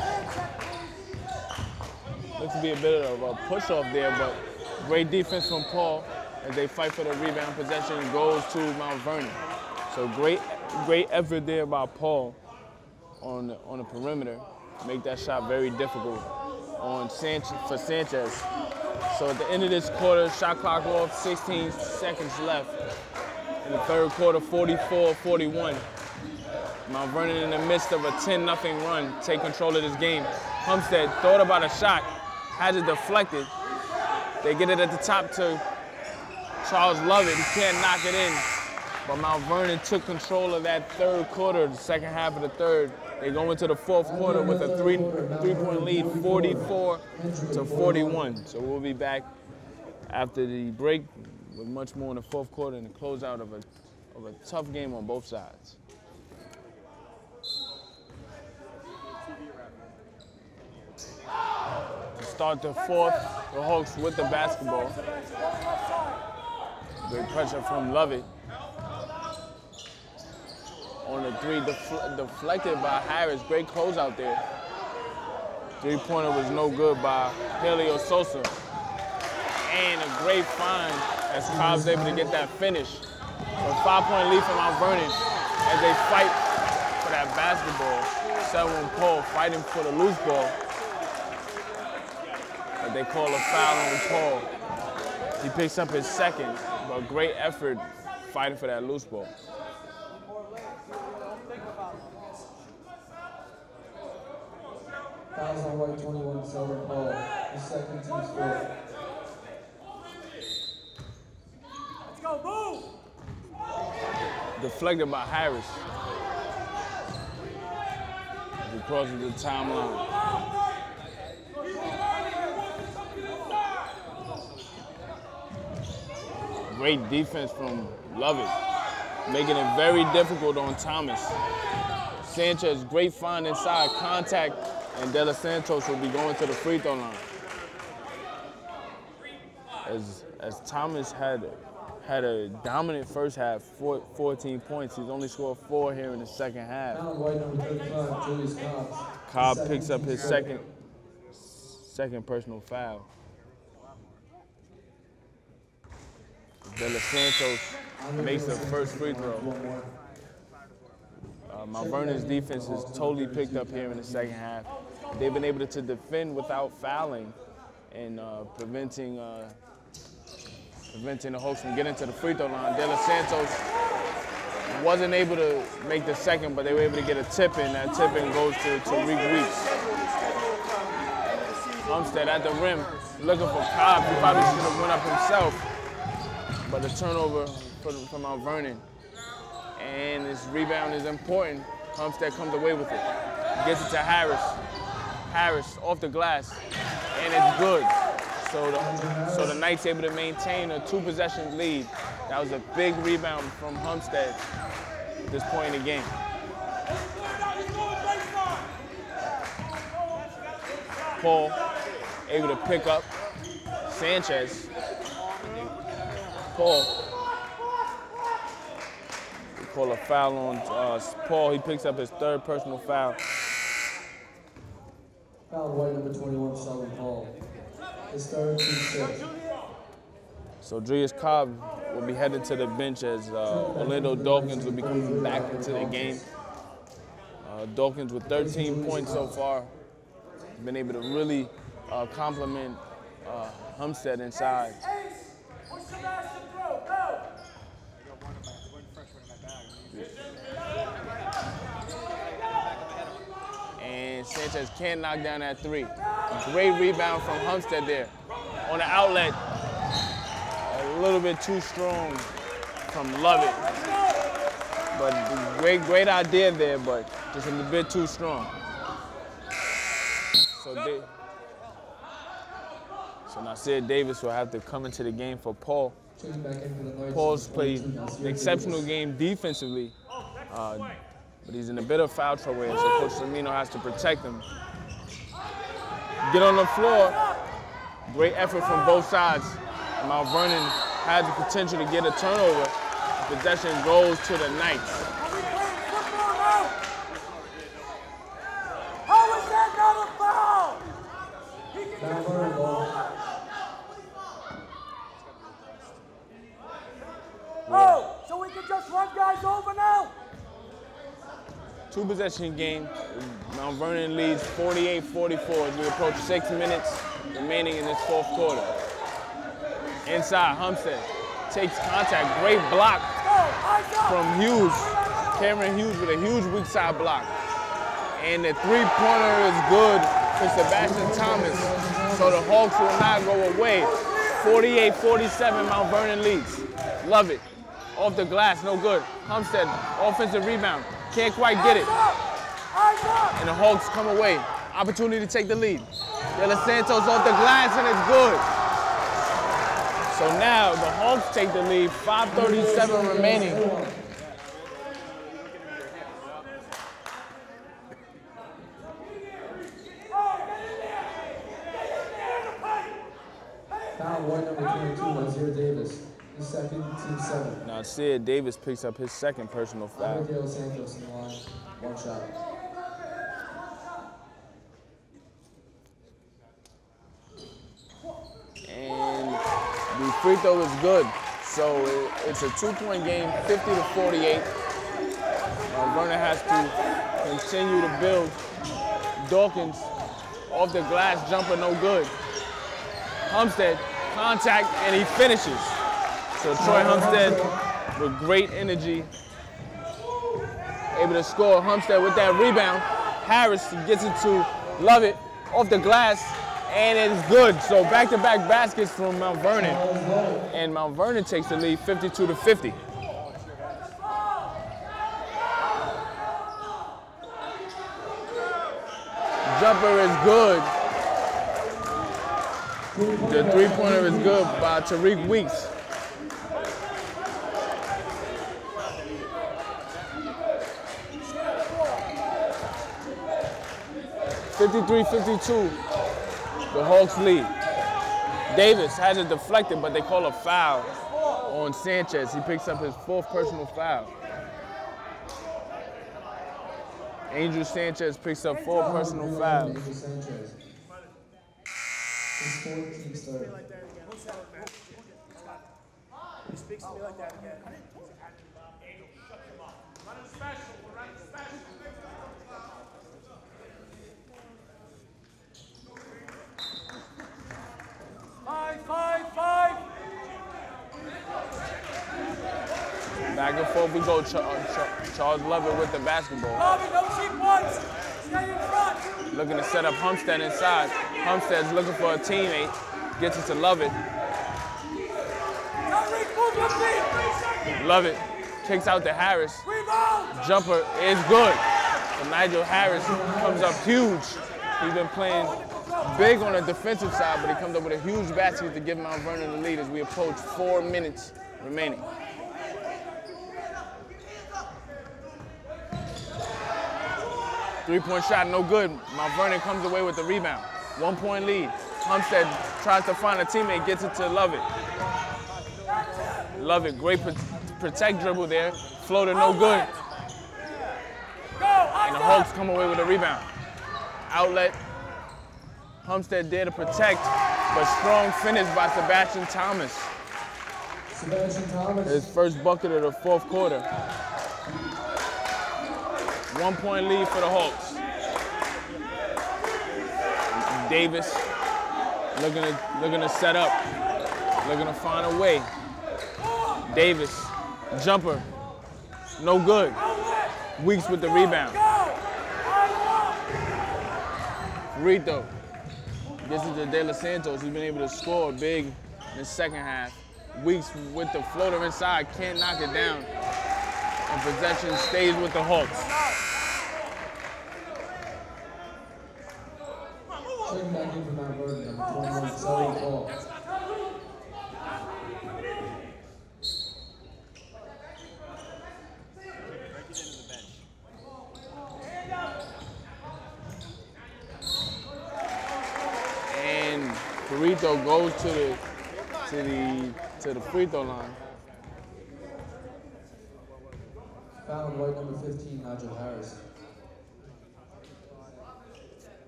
Looks to be a bit of a push off there, but great defense from Paul as they fight for the rebound possession goes to Mount Vernon. So great, great effort there by Paul on the, on the perimeter. Make that shot very difficult on Sanchez, for Sanchez. So at the end of this quarter, shot clock off, 16 seconds left. In the third quarter, 44-41. Mount Vernon in the midst of a 10-0 run, take control of this game. Homestead thought about a shot, has it deflected. They get it at the top to Charles Lovett. He can't knock it in. But Mount Vernon took control of that third quarter, the second half of the third. They go into the fourth quarter with a three three-point lead, 44 to 41. So we'll be back after the break with much more in the fourth quarter and the closeout of a of a tough game on both sides. To start the fourth, the Hawks with the basketball. Great pressure from Lovett. On the three, defle deflected by Harris. Great close out there. Three-pointer was no good by Helio Sosa. And a great find as Cobb's able to get that finish. A five-point lead for Mount Vernon as they fight for that basketball. Selwyn Paul fighting for the loose ball. But they call a foul on Paul. He picks up his second, but great effort fighting for that loose ball. Fouls on white 21, Selwyn Paul. His second team's fourth. Let's go. Move. Deflected by Harris. He crosses the timeline. Great defense from Lovett, making it very difficult on Thomas. Sanchez, great find inside, contact, and De Los Santos will be going to the free throw line. As, as Thomas had had a dominant first half, four, 14 points. He's only scored four here in the second half. Foul on white number 35, Julius Cobbs. Cobb picks up his second second personal foul. De Los Santos makes the first free throw. Uh, Mount Vernon's defense is totally picked up here in the second half. They've been able to defend without fouling and uh, preventing uh, preventing the Hawks from getting to the free throw line. De Los Santos wasn't able to make the second, but they were able to get a tip in. That tip in goes to Tariq Weeks. Umstead at the rim, looking for Cobb. He probably should have went up himself, but the turnover from Mount Vernon and this rebound is important. Homestead comes away with it. Gets it to Harris. Harris off the glass, and it's good. So the, so the Knights able to maintain a two possession lead. That was a big rebound from Homestead at this point in the game. Paul able to pick up Sanchez. Paul they call a foul on uh, Paul. He picks up his third personal foul. Foul white number 21, Selwyn Paul. his third save. So Julius Cobb will be headed to the bench as uh, Orlando Dawkins will be coming back into the game. Uh, Dawkins with 13 points so far, been able to really uh, complement uh, Humstead inside. And Sanchez can't knock down that three. Great rebound from Humstead there. On the outlet, a little bit too strong from Lovett. But great, great idea there, but just a little bit too strong. So, Da- so Davis will have to come into the game for Paul. Paul's played an exceptional game defensively, uh, but he's in a bit of foul trouble here, so Coach Cimmino has to protect him. Get on the floor. Great effort from both sides. Mount Vernon had the potential to get a turnover. Possession goes to the Knights. Oh, so we can just run guys over now? Two possession game. Mount Vernon leads 48-44 as we approach six minutes remaining in this fourth quarter. Inside, Humstead takes contact. Great block from Hughes. Cameron Hughes with a huge weak side block. And the three-pointer is good for Sebastian Thomas. So the Hawks will not go away. 48-47, Mount Vernon leads. Lovett. Off the glass, no good. Humstead, offensive rebound. Can't quite get it. And the Hawks come away. Opportunity to take the lead. De Los Santos off the glass and it's good. So now the Hawks take the lead, 5.37 remaining. Foul one, number 22, Nazir Davis. His second, team Nazir Davis picks up his second personal foul. Abigail Santos in the line. One shot. And the free throw is good. So it- it's a two-point game, 50 to 48. Uh, Vernon has to continue to build. Dawkins off the glass jumper, no good. Humstead, contact, and he finishes. So Troy Humstead with great energy, able to score. Humstead with that rebound. Harris gets it to Lovett off the glass, and it's good. So back-to-back baskets from Mount Vernon, and Mount Vernon takes the lead 52 to 50. Jumper is good. The three-pointer is good by Tariq Weeks. Fifty-three, fifty-two. The Hawks lead. Davis has it deflected, but they call a foul on Sanchez. He picks up his fourth personal foul. Angel Sanchez picks up four personal fouls. Sanchez. His fourth, team third. Five, five, five. Back and forth we go. Char- uh, Char- Charles Lovett with the basketball. Bobby, no cheap ones. Stay in front. Looking to set up Humstead inside. Humstead's looking for a teammate. Gets it to Lovett. Tyreek, move your feet. Lovett kicks out to Harris. Jumper is good. So Nigel Harris comes up huge. He's been playing big on the defensive side, but he comes up with a huge basket to give Mount Vernon the lead as we approach four minutes remaining. Three-point shot, no good. Mount Vernon comes away with the rebound. One-point lead. Humstead tries to find a teammate, gets it to Lovett. Lovett, great pro- protect dribble there. Floater, no good. And the. Hawks come away with a rebound. Outlet. Humstead there to protect. but strong finish by Sebastian Thomas. Sebastian Thomas. His first bucket of the fourth quarter. One point lead for the Hawks. Davis looking to looking to set up, looking to find a way. Davis, jumper, no good. Weeks with the rebound. Rito. This is the De Los Santos. He's been able to score big in the second half. Weeks with the floater inside, can't knock it down. And possession stays with the Hawks. Checking back in for Mount Vernon, number 21, Selwyn Paul. And Fiorito goes to the to the to the free throw line. Foul on white number 15, Nigel Harris.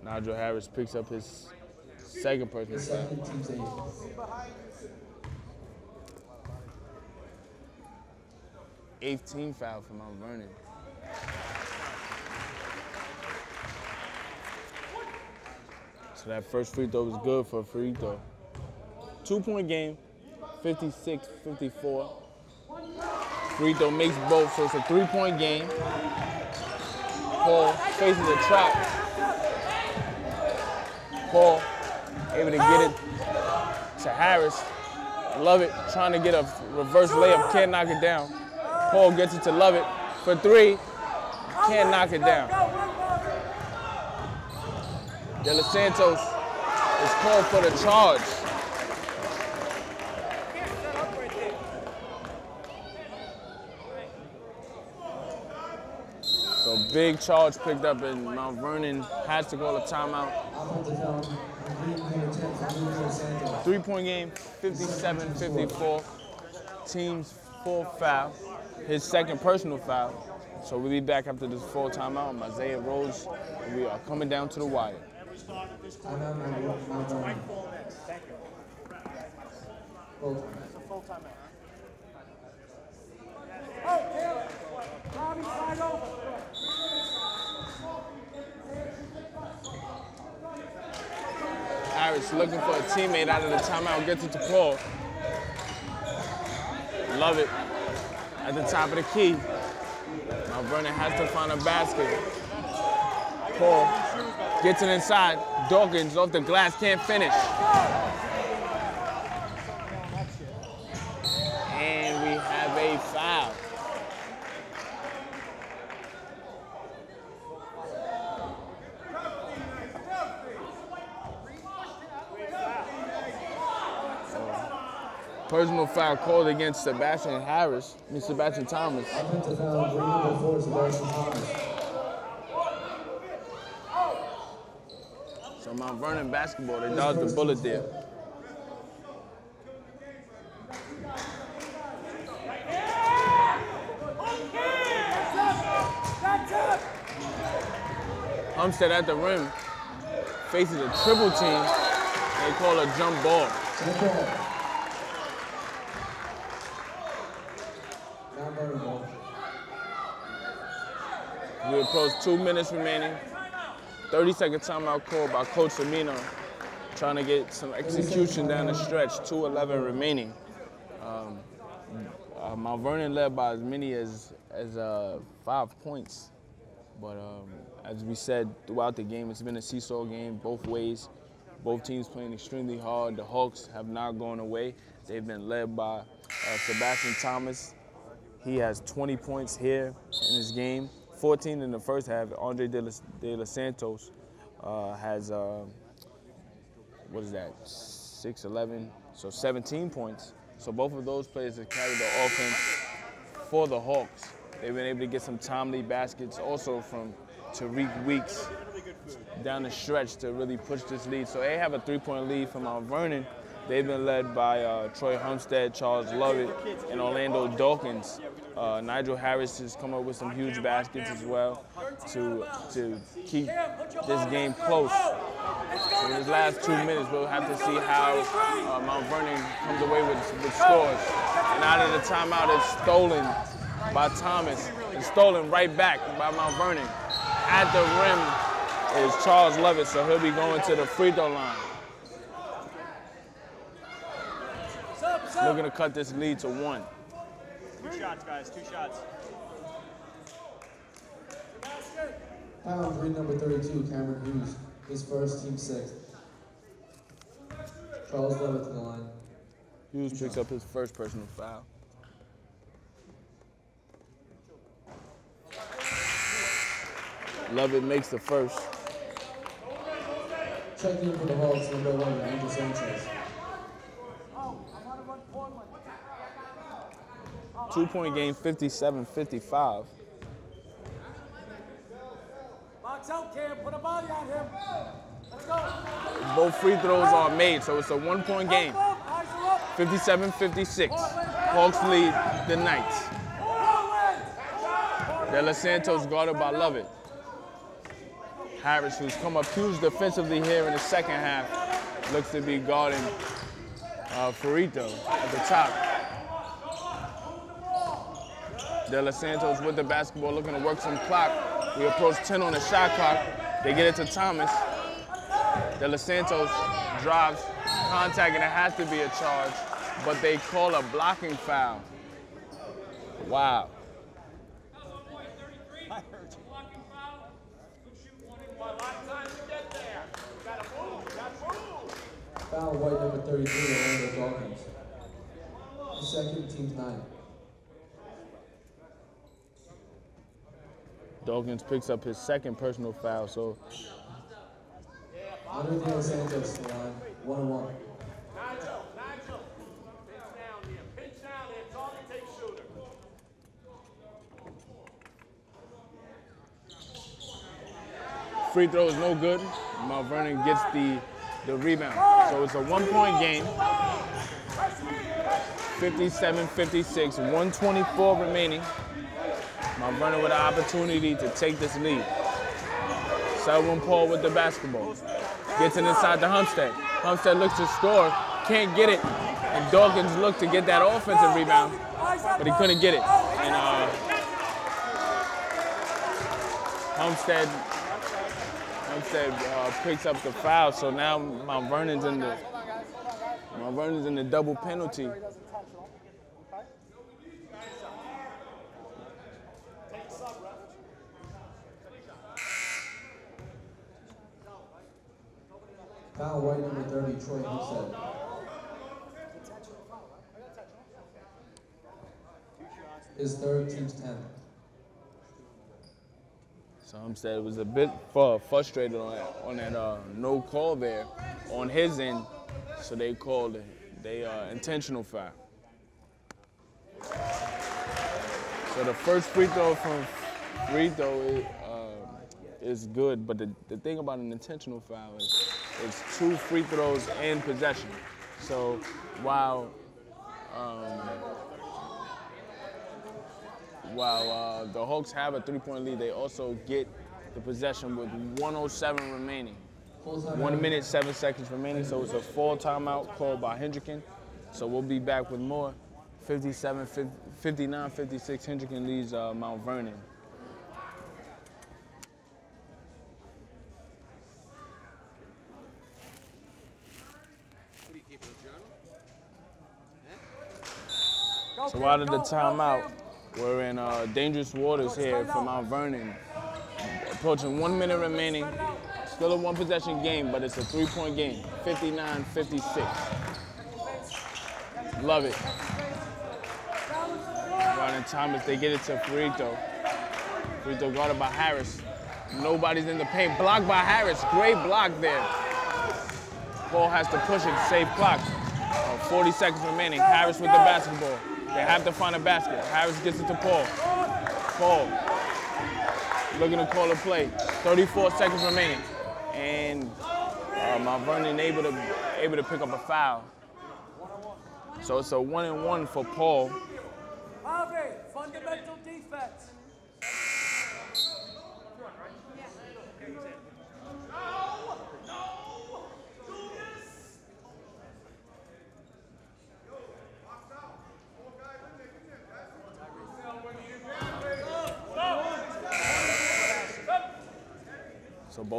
Nigel Harris picks up his second personal second, team's eight. Eighth team foul for Mount Vernon. So that first free throw was good for a free throw. Two point game, 56 54. Free throw makes both, so it's a three point game. Paul faces a trap. Paul able to get it to Harris. Lovett, trying to get a reverse layup, can't knock it down. Paul gets it to Lovett for three, can't knock it down. De Los Santos is called for the charge. So big charge picked up and Mount Vernon has to call a timeout. Offensive foul, green number 10 for Luis Dos Santos. Three point game, 57 54. Team's fourth foul, his second personal foul. So we'll be back after this full timeout. Isaiah Rose, and we are coming down to the wire. Timeout number one, Mount Vernon. Full time. Harris looking for a teammate out of the timeout, gets it to Paul. Lovett. At the top of the key. Now Vernon has to find a basket. Paul gets it inside. Dawkins off the glass, can't finish. And we have a foul. Personal foul called against Sebastian Harris, I mean Sebastian Thomas. So Mount Vernon basketball, they dodged the bullet there. Umstead at the rim faces a triple team. They call a jump ball. Jump ball. Mount Vernon ball. We approach two minutes remaining. 30 second timeout called by Coach Cimmino, trying to get some execution down the stretch. 2:11 remaining. Um, uh, Mount Vernon led by as many as as uh, five points, but um, as we said throughout the game, it's been a seesaw game both ways. Both teams playing extremely hard. The Hawks have not gone away. They've been led by uh, Sebastian Thomas. He has 20 points here in this game, 14 in the first half. Andre De Los, De Santos uh, has, uh, what is that, 6, 11, so 17 points. So both of those players have carried the offense for the Hawks. They've been able to get some timely baskets also from Tariq Weeks down the stretch to really push this lead. So they have a three-point lead from Mount Vernon, They've been led by uh, Troy Humstead, Charles Lovett, and Orlando Dawkins. Uh, Nigel Harris has come up with some huge baskets as well to, to keep this game close. In these last two minutes, we'll have to see how uh, Mount Vernon comes away with, with scores. And out of the timeout, it's stolen by Thomas and stolen right back by Mount Vernon. At the rim is Charles Lovett, so he'll be going to the free throw line. Looking to cut this lead to one. Two shots, guys, two shots. Foul on three, number 32, Cameron Hughes. His first, team sixth. Charles Lovett to the line. Hughes picks up his first personal foul. Lovett makes the first. Check in for the Hawks, number one, Andrew Sanchez. Two point game, 57 55. Box out, Cam. Put a body on him. Both free throws are made, so it's a one point game. 57 56. Hawks lead the Knights. De Los Santos guarded by Lovett. Harris, who's come up huge defensively here in the second half, looks to be guarding uh, Fiorito at the top. De Los Santos with the basketball, looking to work some clock. We approach 10 on the shot clock. They get it to Thomas. De Los Santos drives, contact, and it has to be a charge, but they call a blocking foul. Wow. Foul white, number 33, Orlando Dawkins. Second, team's nine. Dawkins picks up his second personal foul, so Los Santos to the line, one and one. Nigel, Nigel. Pinch down there. Pinch down there. Target take shooter. free throw is no good. Mount Vernon gets the, the rebound. So it's a one point game. 57 56, 124 remaining. Mount Vernon with an opportunity to take this lead. Selwyn Paul with the basketball. Gets it inside the Humstead. Humstead looks to score, can't get it. And Dawkins looked to get that offensive rebound, but he couldn't get it. And uh, Homestead Homestead uh, picks up the foul, so now Mount Vernon's in the Mount Vernon's in the double penalty. Foul white, number 30, Troy Homestead. His third, team's 10. So Homestead was a bit frustrated on that, on that uh, no call there on his end, so they called it they uh, intentional foul. So the first free throw from free throw is good, but the, the thing about an intentional foul is it's two free throws in possession. So while um, while uh, the Hawks have a three-point lead, they also get the possession with 107 remaining. One minute, seven seconds remaining, so it's a full timeout called by Hendricken. So we'll be back with more. 57, 50, 59, 56, Hendricken leads uh, Mount Vernon. So out of the timeout, we're in uh, dangerous waters here for Mount Vernon. Approaching one minute remaining. Still a one possession game, but it's a three point game. 59 56. Lovett. Ryan Thomas, they get it to. Free throw guarded by Harris. Nobody's in the paint. Blocked by Harris. Great block there. Paul has to push it, save clock. Uh, 40 seconds remaining. Harris with the basketball. They have to find a basket. Harris gets it to Paul. Paul looking to call a play. 34 seconds remaining. And uh, Mount Vernon able to, able to pick up a foul. So it's a one and one for Paul. Harvey, fundamental defense.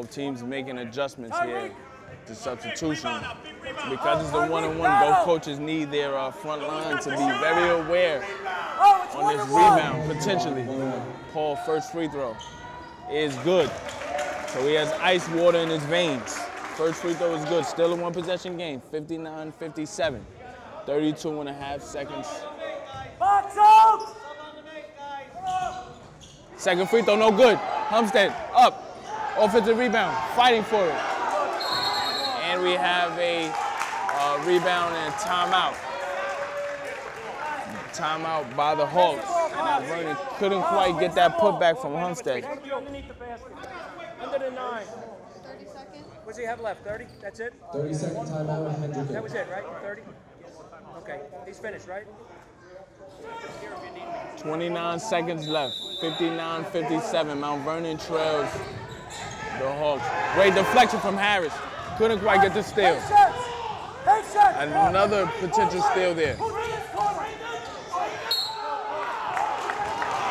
Both teams making adjustments here to substitution. Because it's the one-on-one. both coaches need their uh, front line to be very aware on this rebound, potentially. Paul, first free throw is good. So he has ice water in his veins. First free throw is good. Still a one possession game, 59 57. 32 and a half seconds. Box out! Second free throw, no good. Humstead up. Offensive rebound, fighting for it. And we have a uh, rebound and timeout. Timeout by the Hawks. And Vernon couldn't quite get that putback from Humstead. Underneath the. Under the nine. 30 seconds. What's he have left? 30? That's it? 30 second timeout, Hendrick. That was it, right? 30? Okay, he's finished, right? 29 seconds left. 59 57. Mount Vernon trails the Hawks. Great deflection from Harris. Couldn't quite get the steal. Another potential steal there.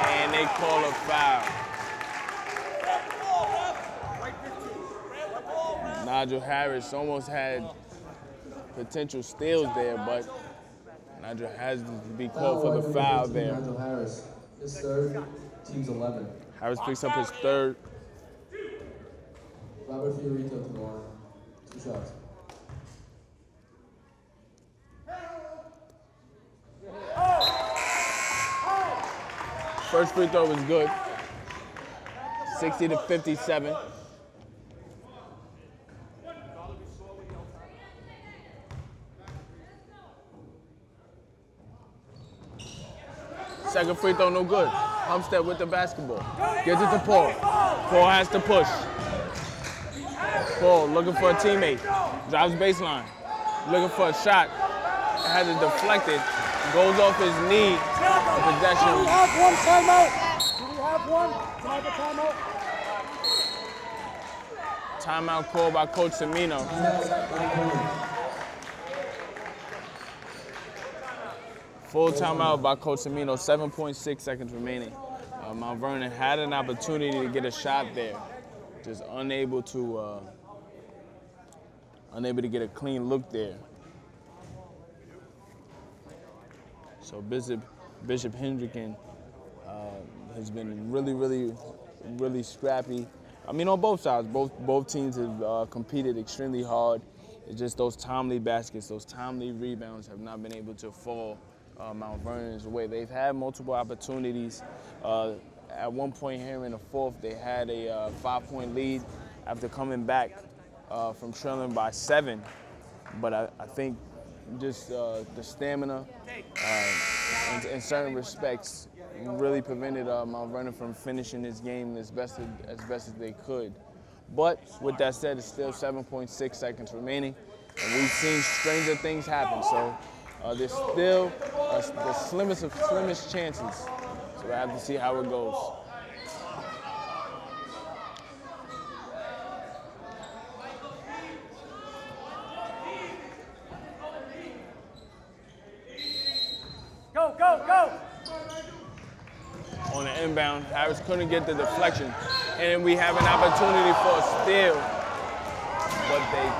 And they call a foul. Nigel Harris almost had potential steals there, but Nigel has to be called for the foul there. Harris. His third, team's 11. Harris picks up his third. Robert Fiorito to the line. Two shots. First free throw was good. 60 to 57. Second free throw, no good. Humstead with the basketball. Gets it to Paul. Paul has to push. Paul looking for a teammate. Drives baseline. Looking for a shot. Has it deflected. Goes off his knee. A Do we have one timeout? Do we have one? I have a timeout? Timeout called by Coach Cimmino. Full timeout by Coach Cimmino, 7.6 seconds remaining. Uh, Mount Vernon had an opportunity to get a shot there, just unable to, uh, unable to get a clean look there. So Bishop, Bishop Hendricken uh, has been really, really, really scrappy. I mean, on both sides, both both teams have uh, competed extremely hard. It's just those timely baskets, those timely rebounds have not been able to fall uh, Mount Vernon's way. They've had multiple opportunities. Uh, at one point here in the fourth, they had a uh, five-point lead after coming back uh, from trailing by seven. But I, I think just uh, the stamina uh, in, in certain respects really prevented uh, Mount Vernon from finishing this game as best as, as best as they could. But with that said, it's still 7.6 seconds remaining, and we've seen stranger things happen. So uh, there's still uh, the slimmest of slimmest chances. So we have to see how it goes. Inbound. Harris couldn't get the deflection. And we have an opportunity for a steal. But they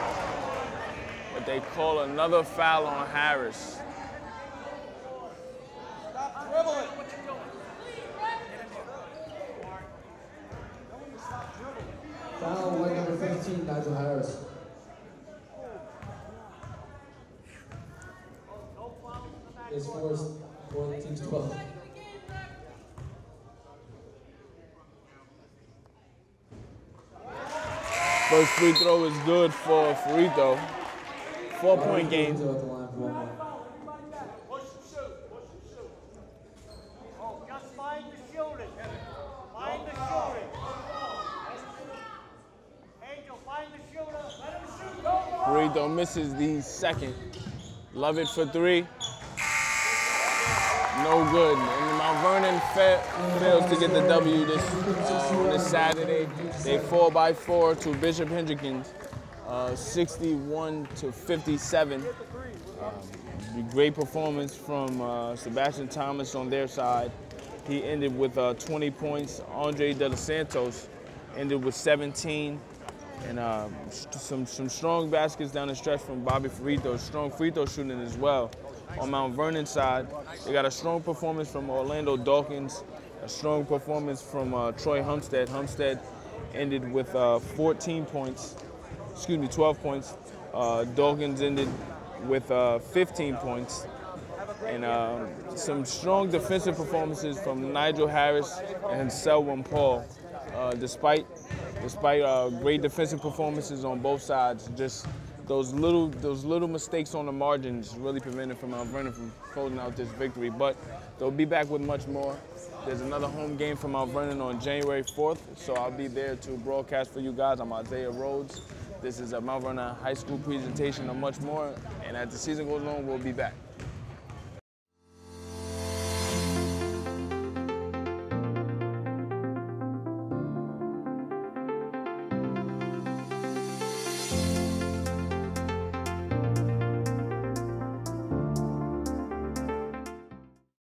but they call another foul on Harris. Foul, white number 15, Nigel Harris. Forced for the team's 12. First free throw is good for Fiorito. Four point game. Fiorito misses the second. Lovett for three. No good. And Mount Vernon fails to get the W this uh, this Saturday. They fall by four to Bishop Hendrickens, uh, 61 to 57. Um, great performance from uh, Sebastian Thomas on their side. He ended with uh, 20 points. Andre De Los Santos ended with 17. And uh, some, some strong baskets down the stretch from Bobby Fiorito, strong throw shooting as well. On Mount Vernon side, they got a strong performance from Orlando Dawkins, a strong performance from uh, Troy Humstead. Humstead ended with uh, 14 points, excuse me, 12 points. Uh, Dawkins ended with uh, 15 points. And um, some strong defensive performances from Nigel Harris and Selwyn Paul. Uh, despite despite uh, great defensive performances on both sides, just those little those little mistakes on the margins really prevented from Mount Vernon from closing out this victory. But they'll be back with much more. There's another home game for Mount Vernon on January 4th, so I'll be there to broadcast for you guys. I'm Isaiah Rhodes. This is a Mount Vernon High School presentation and much more. And as the season goes on, we'll be back.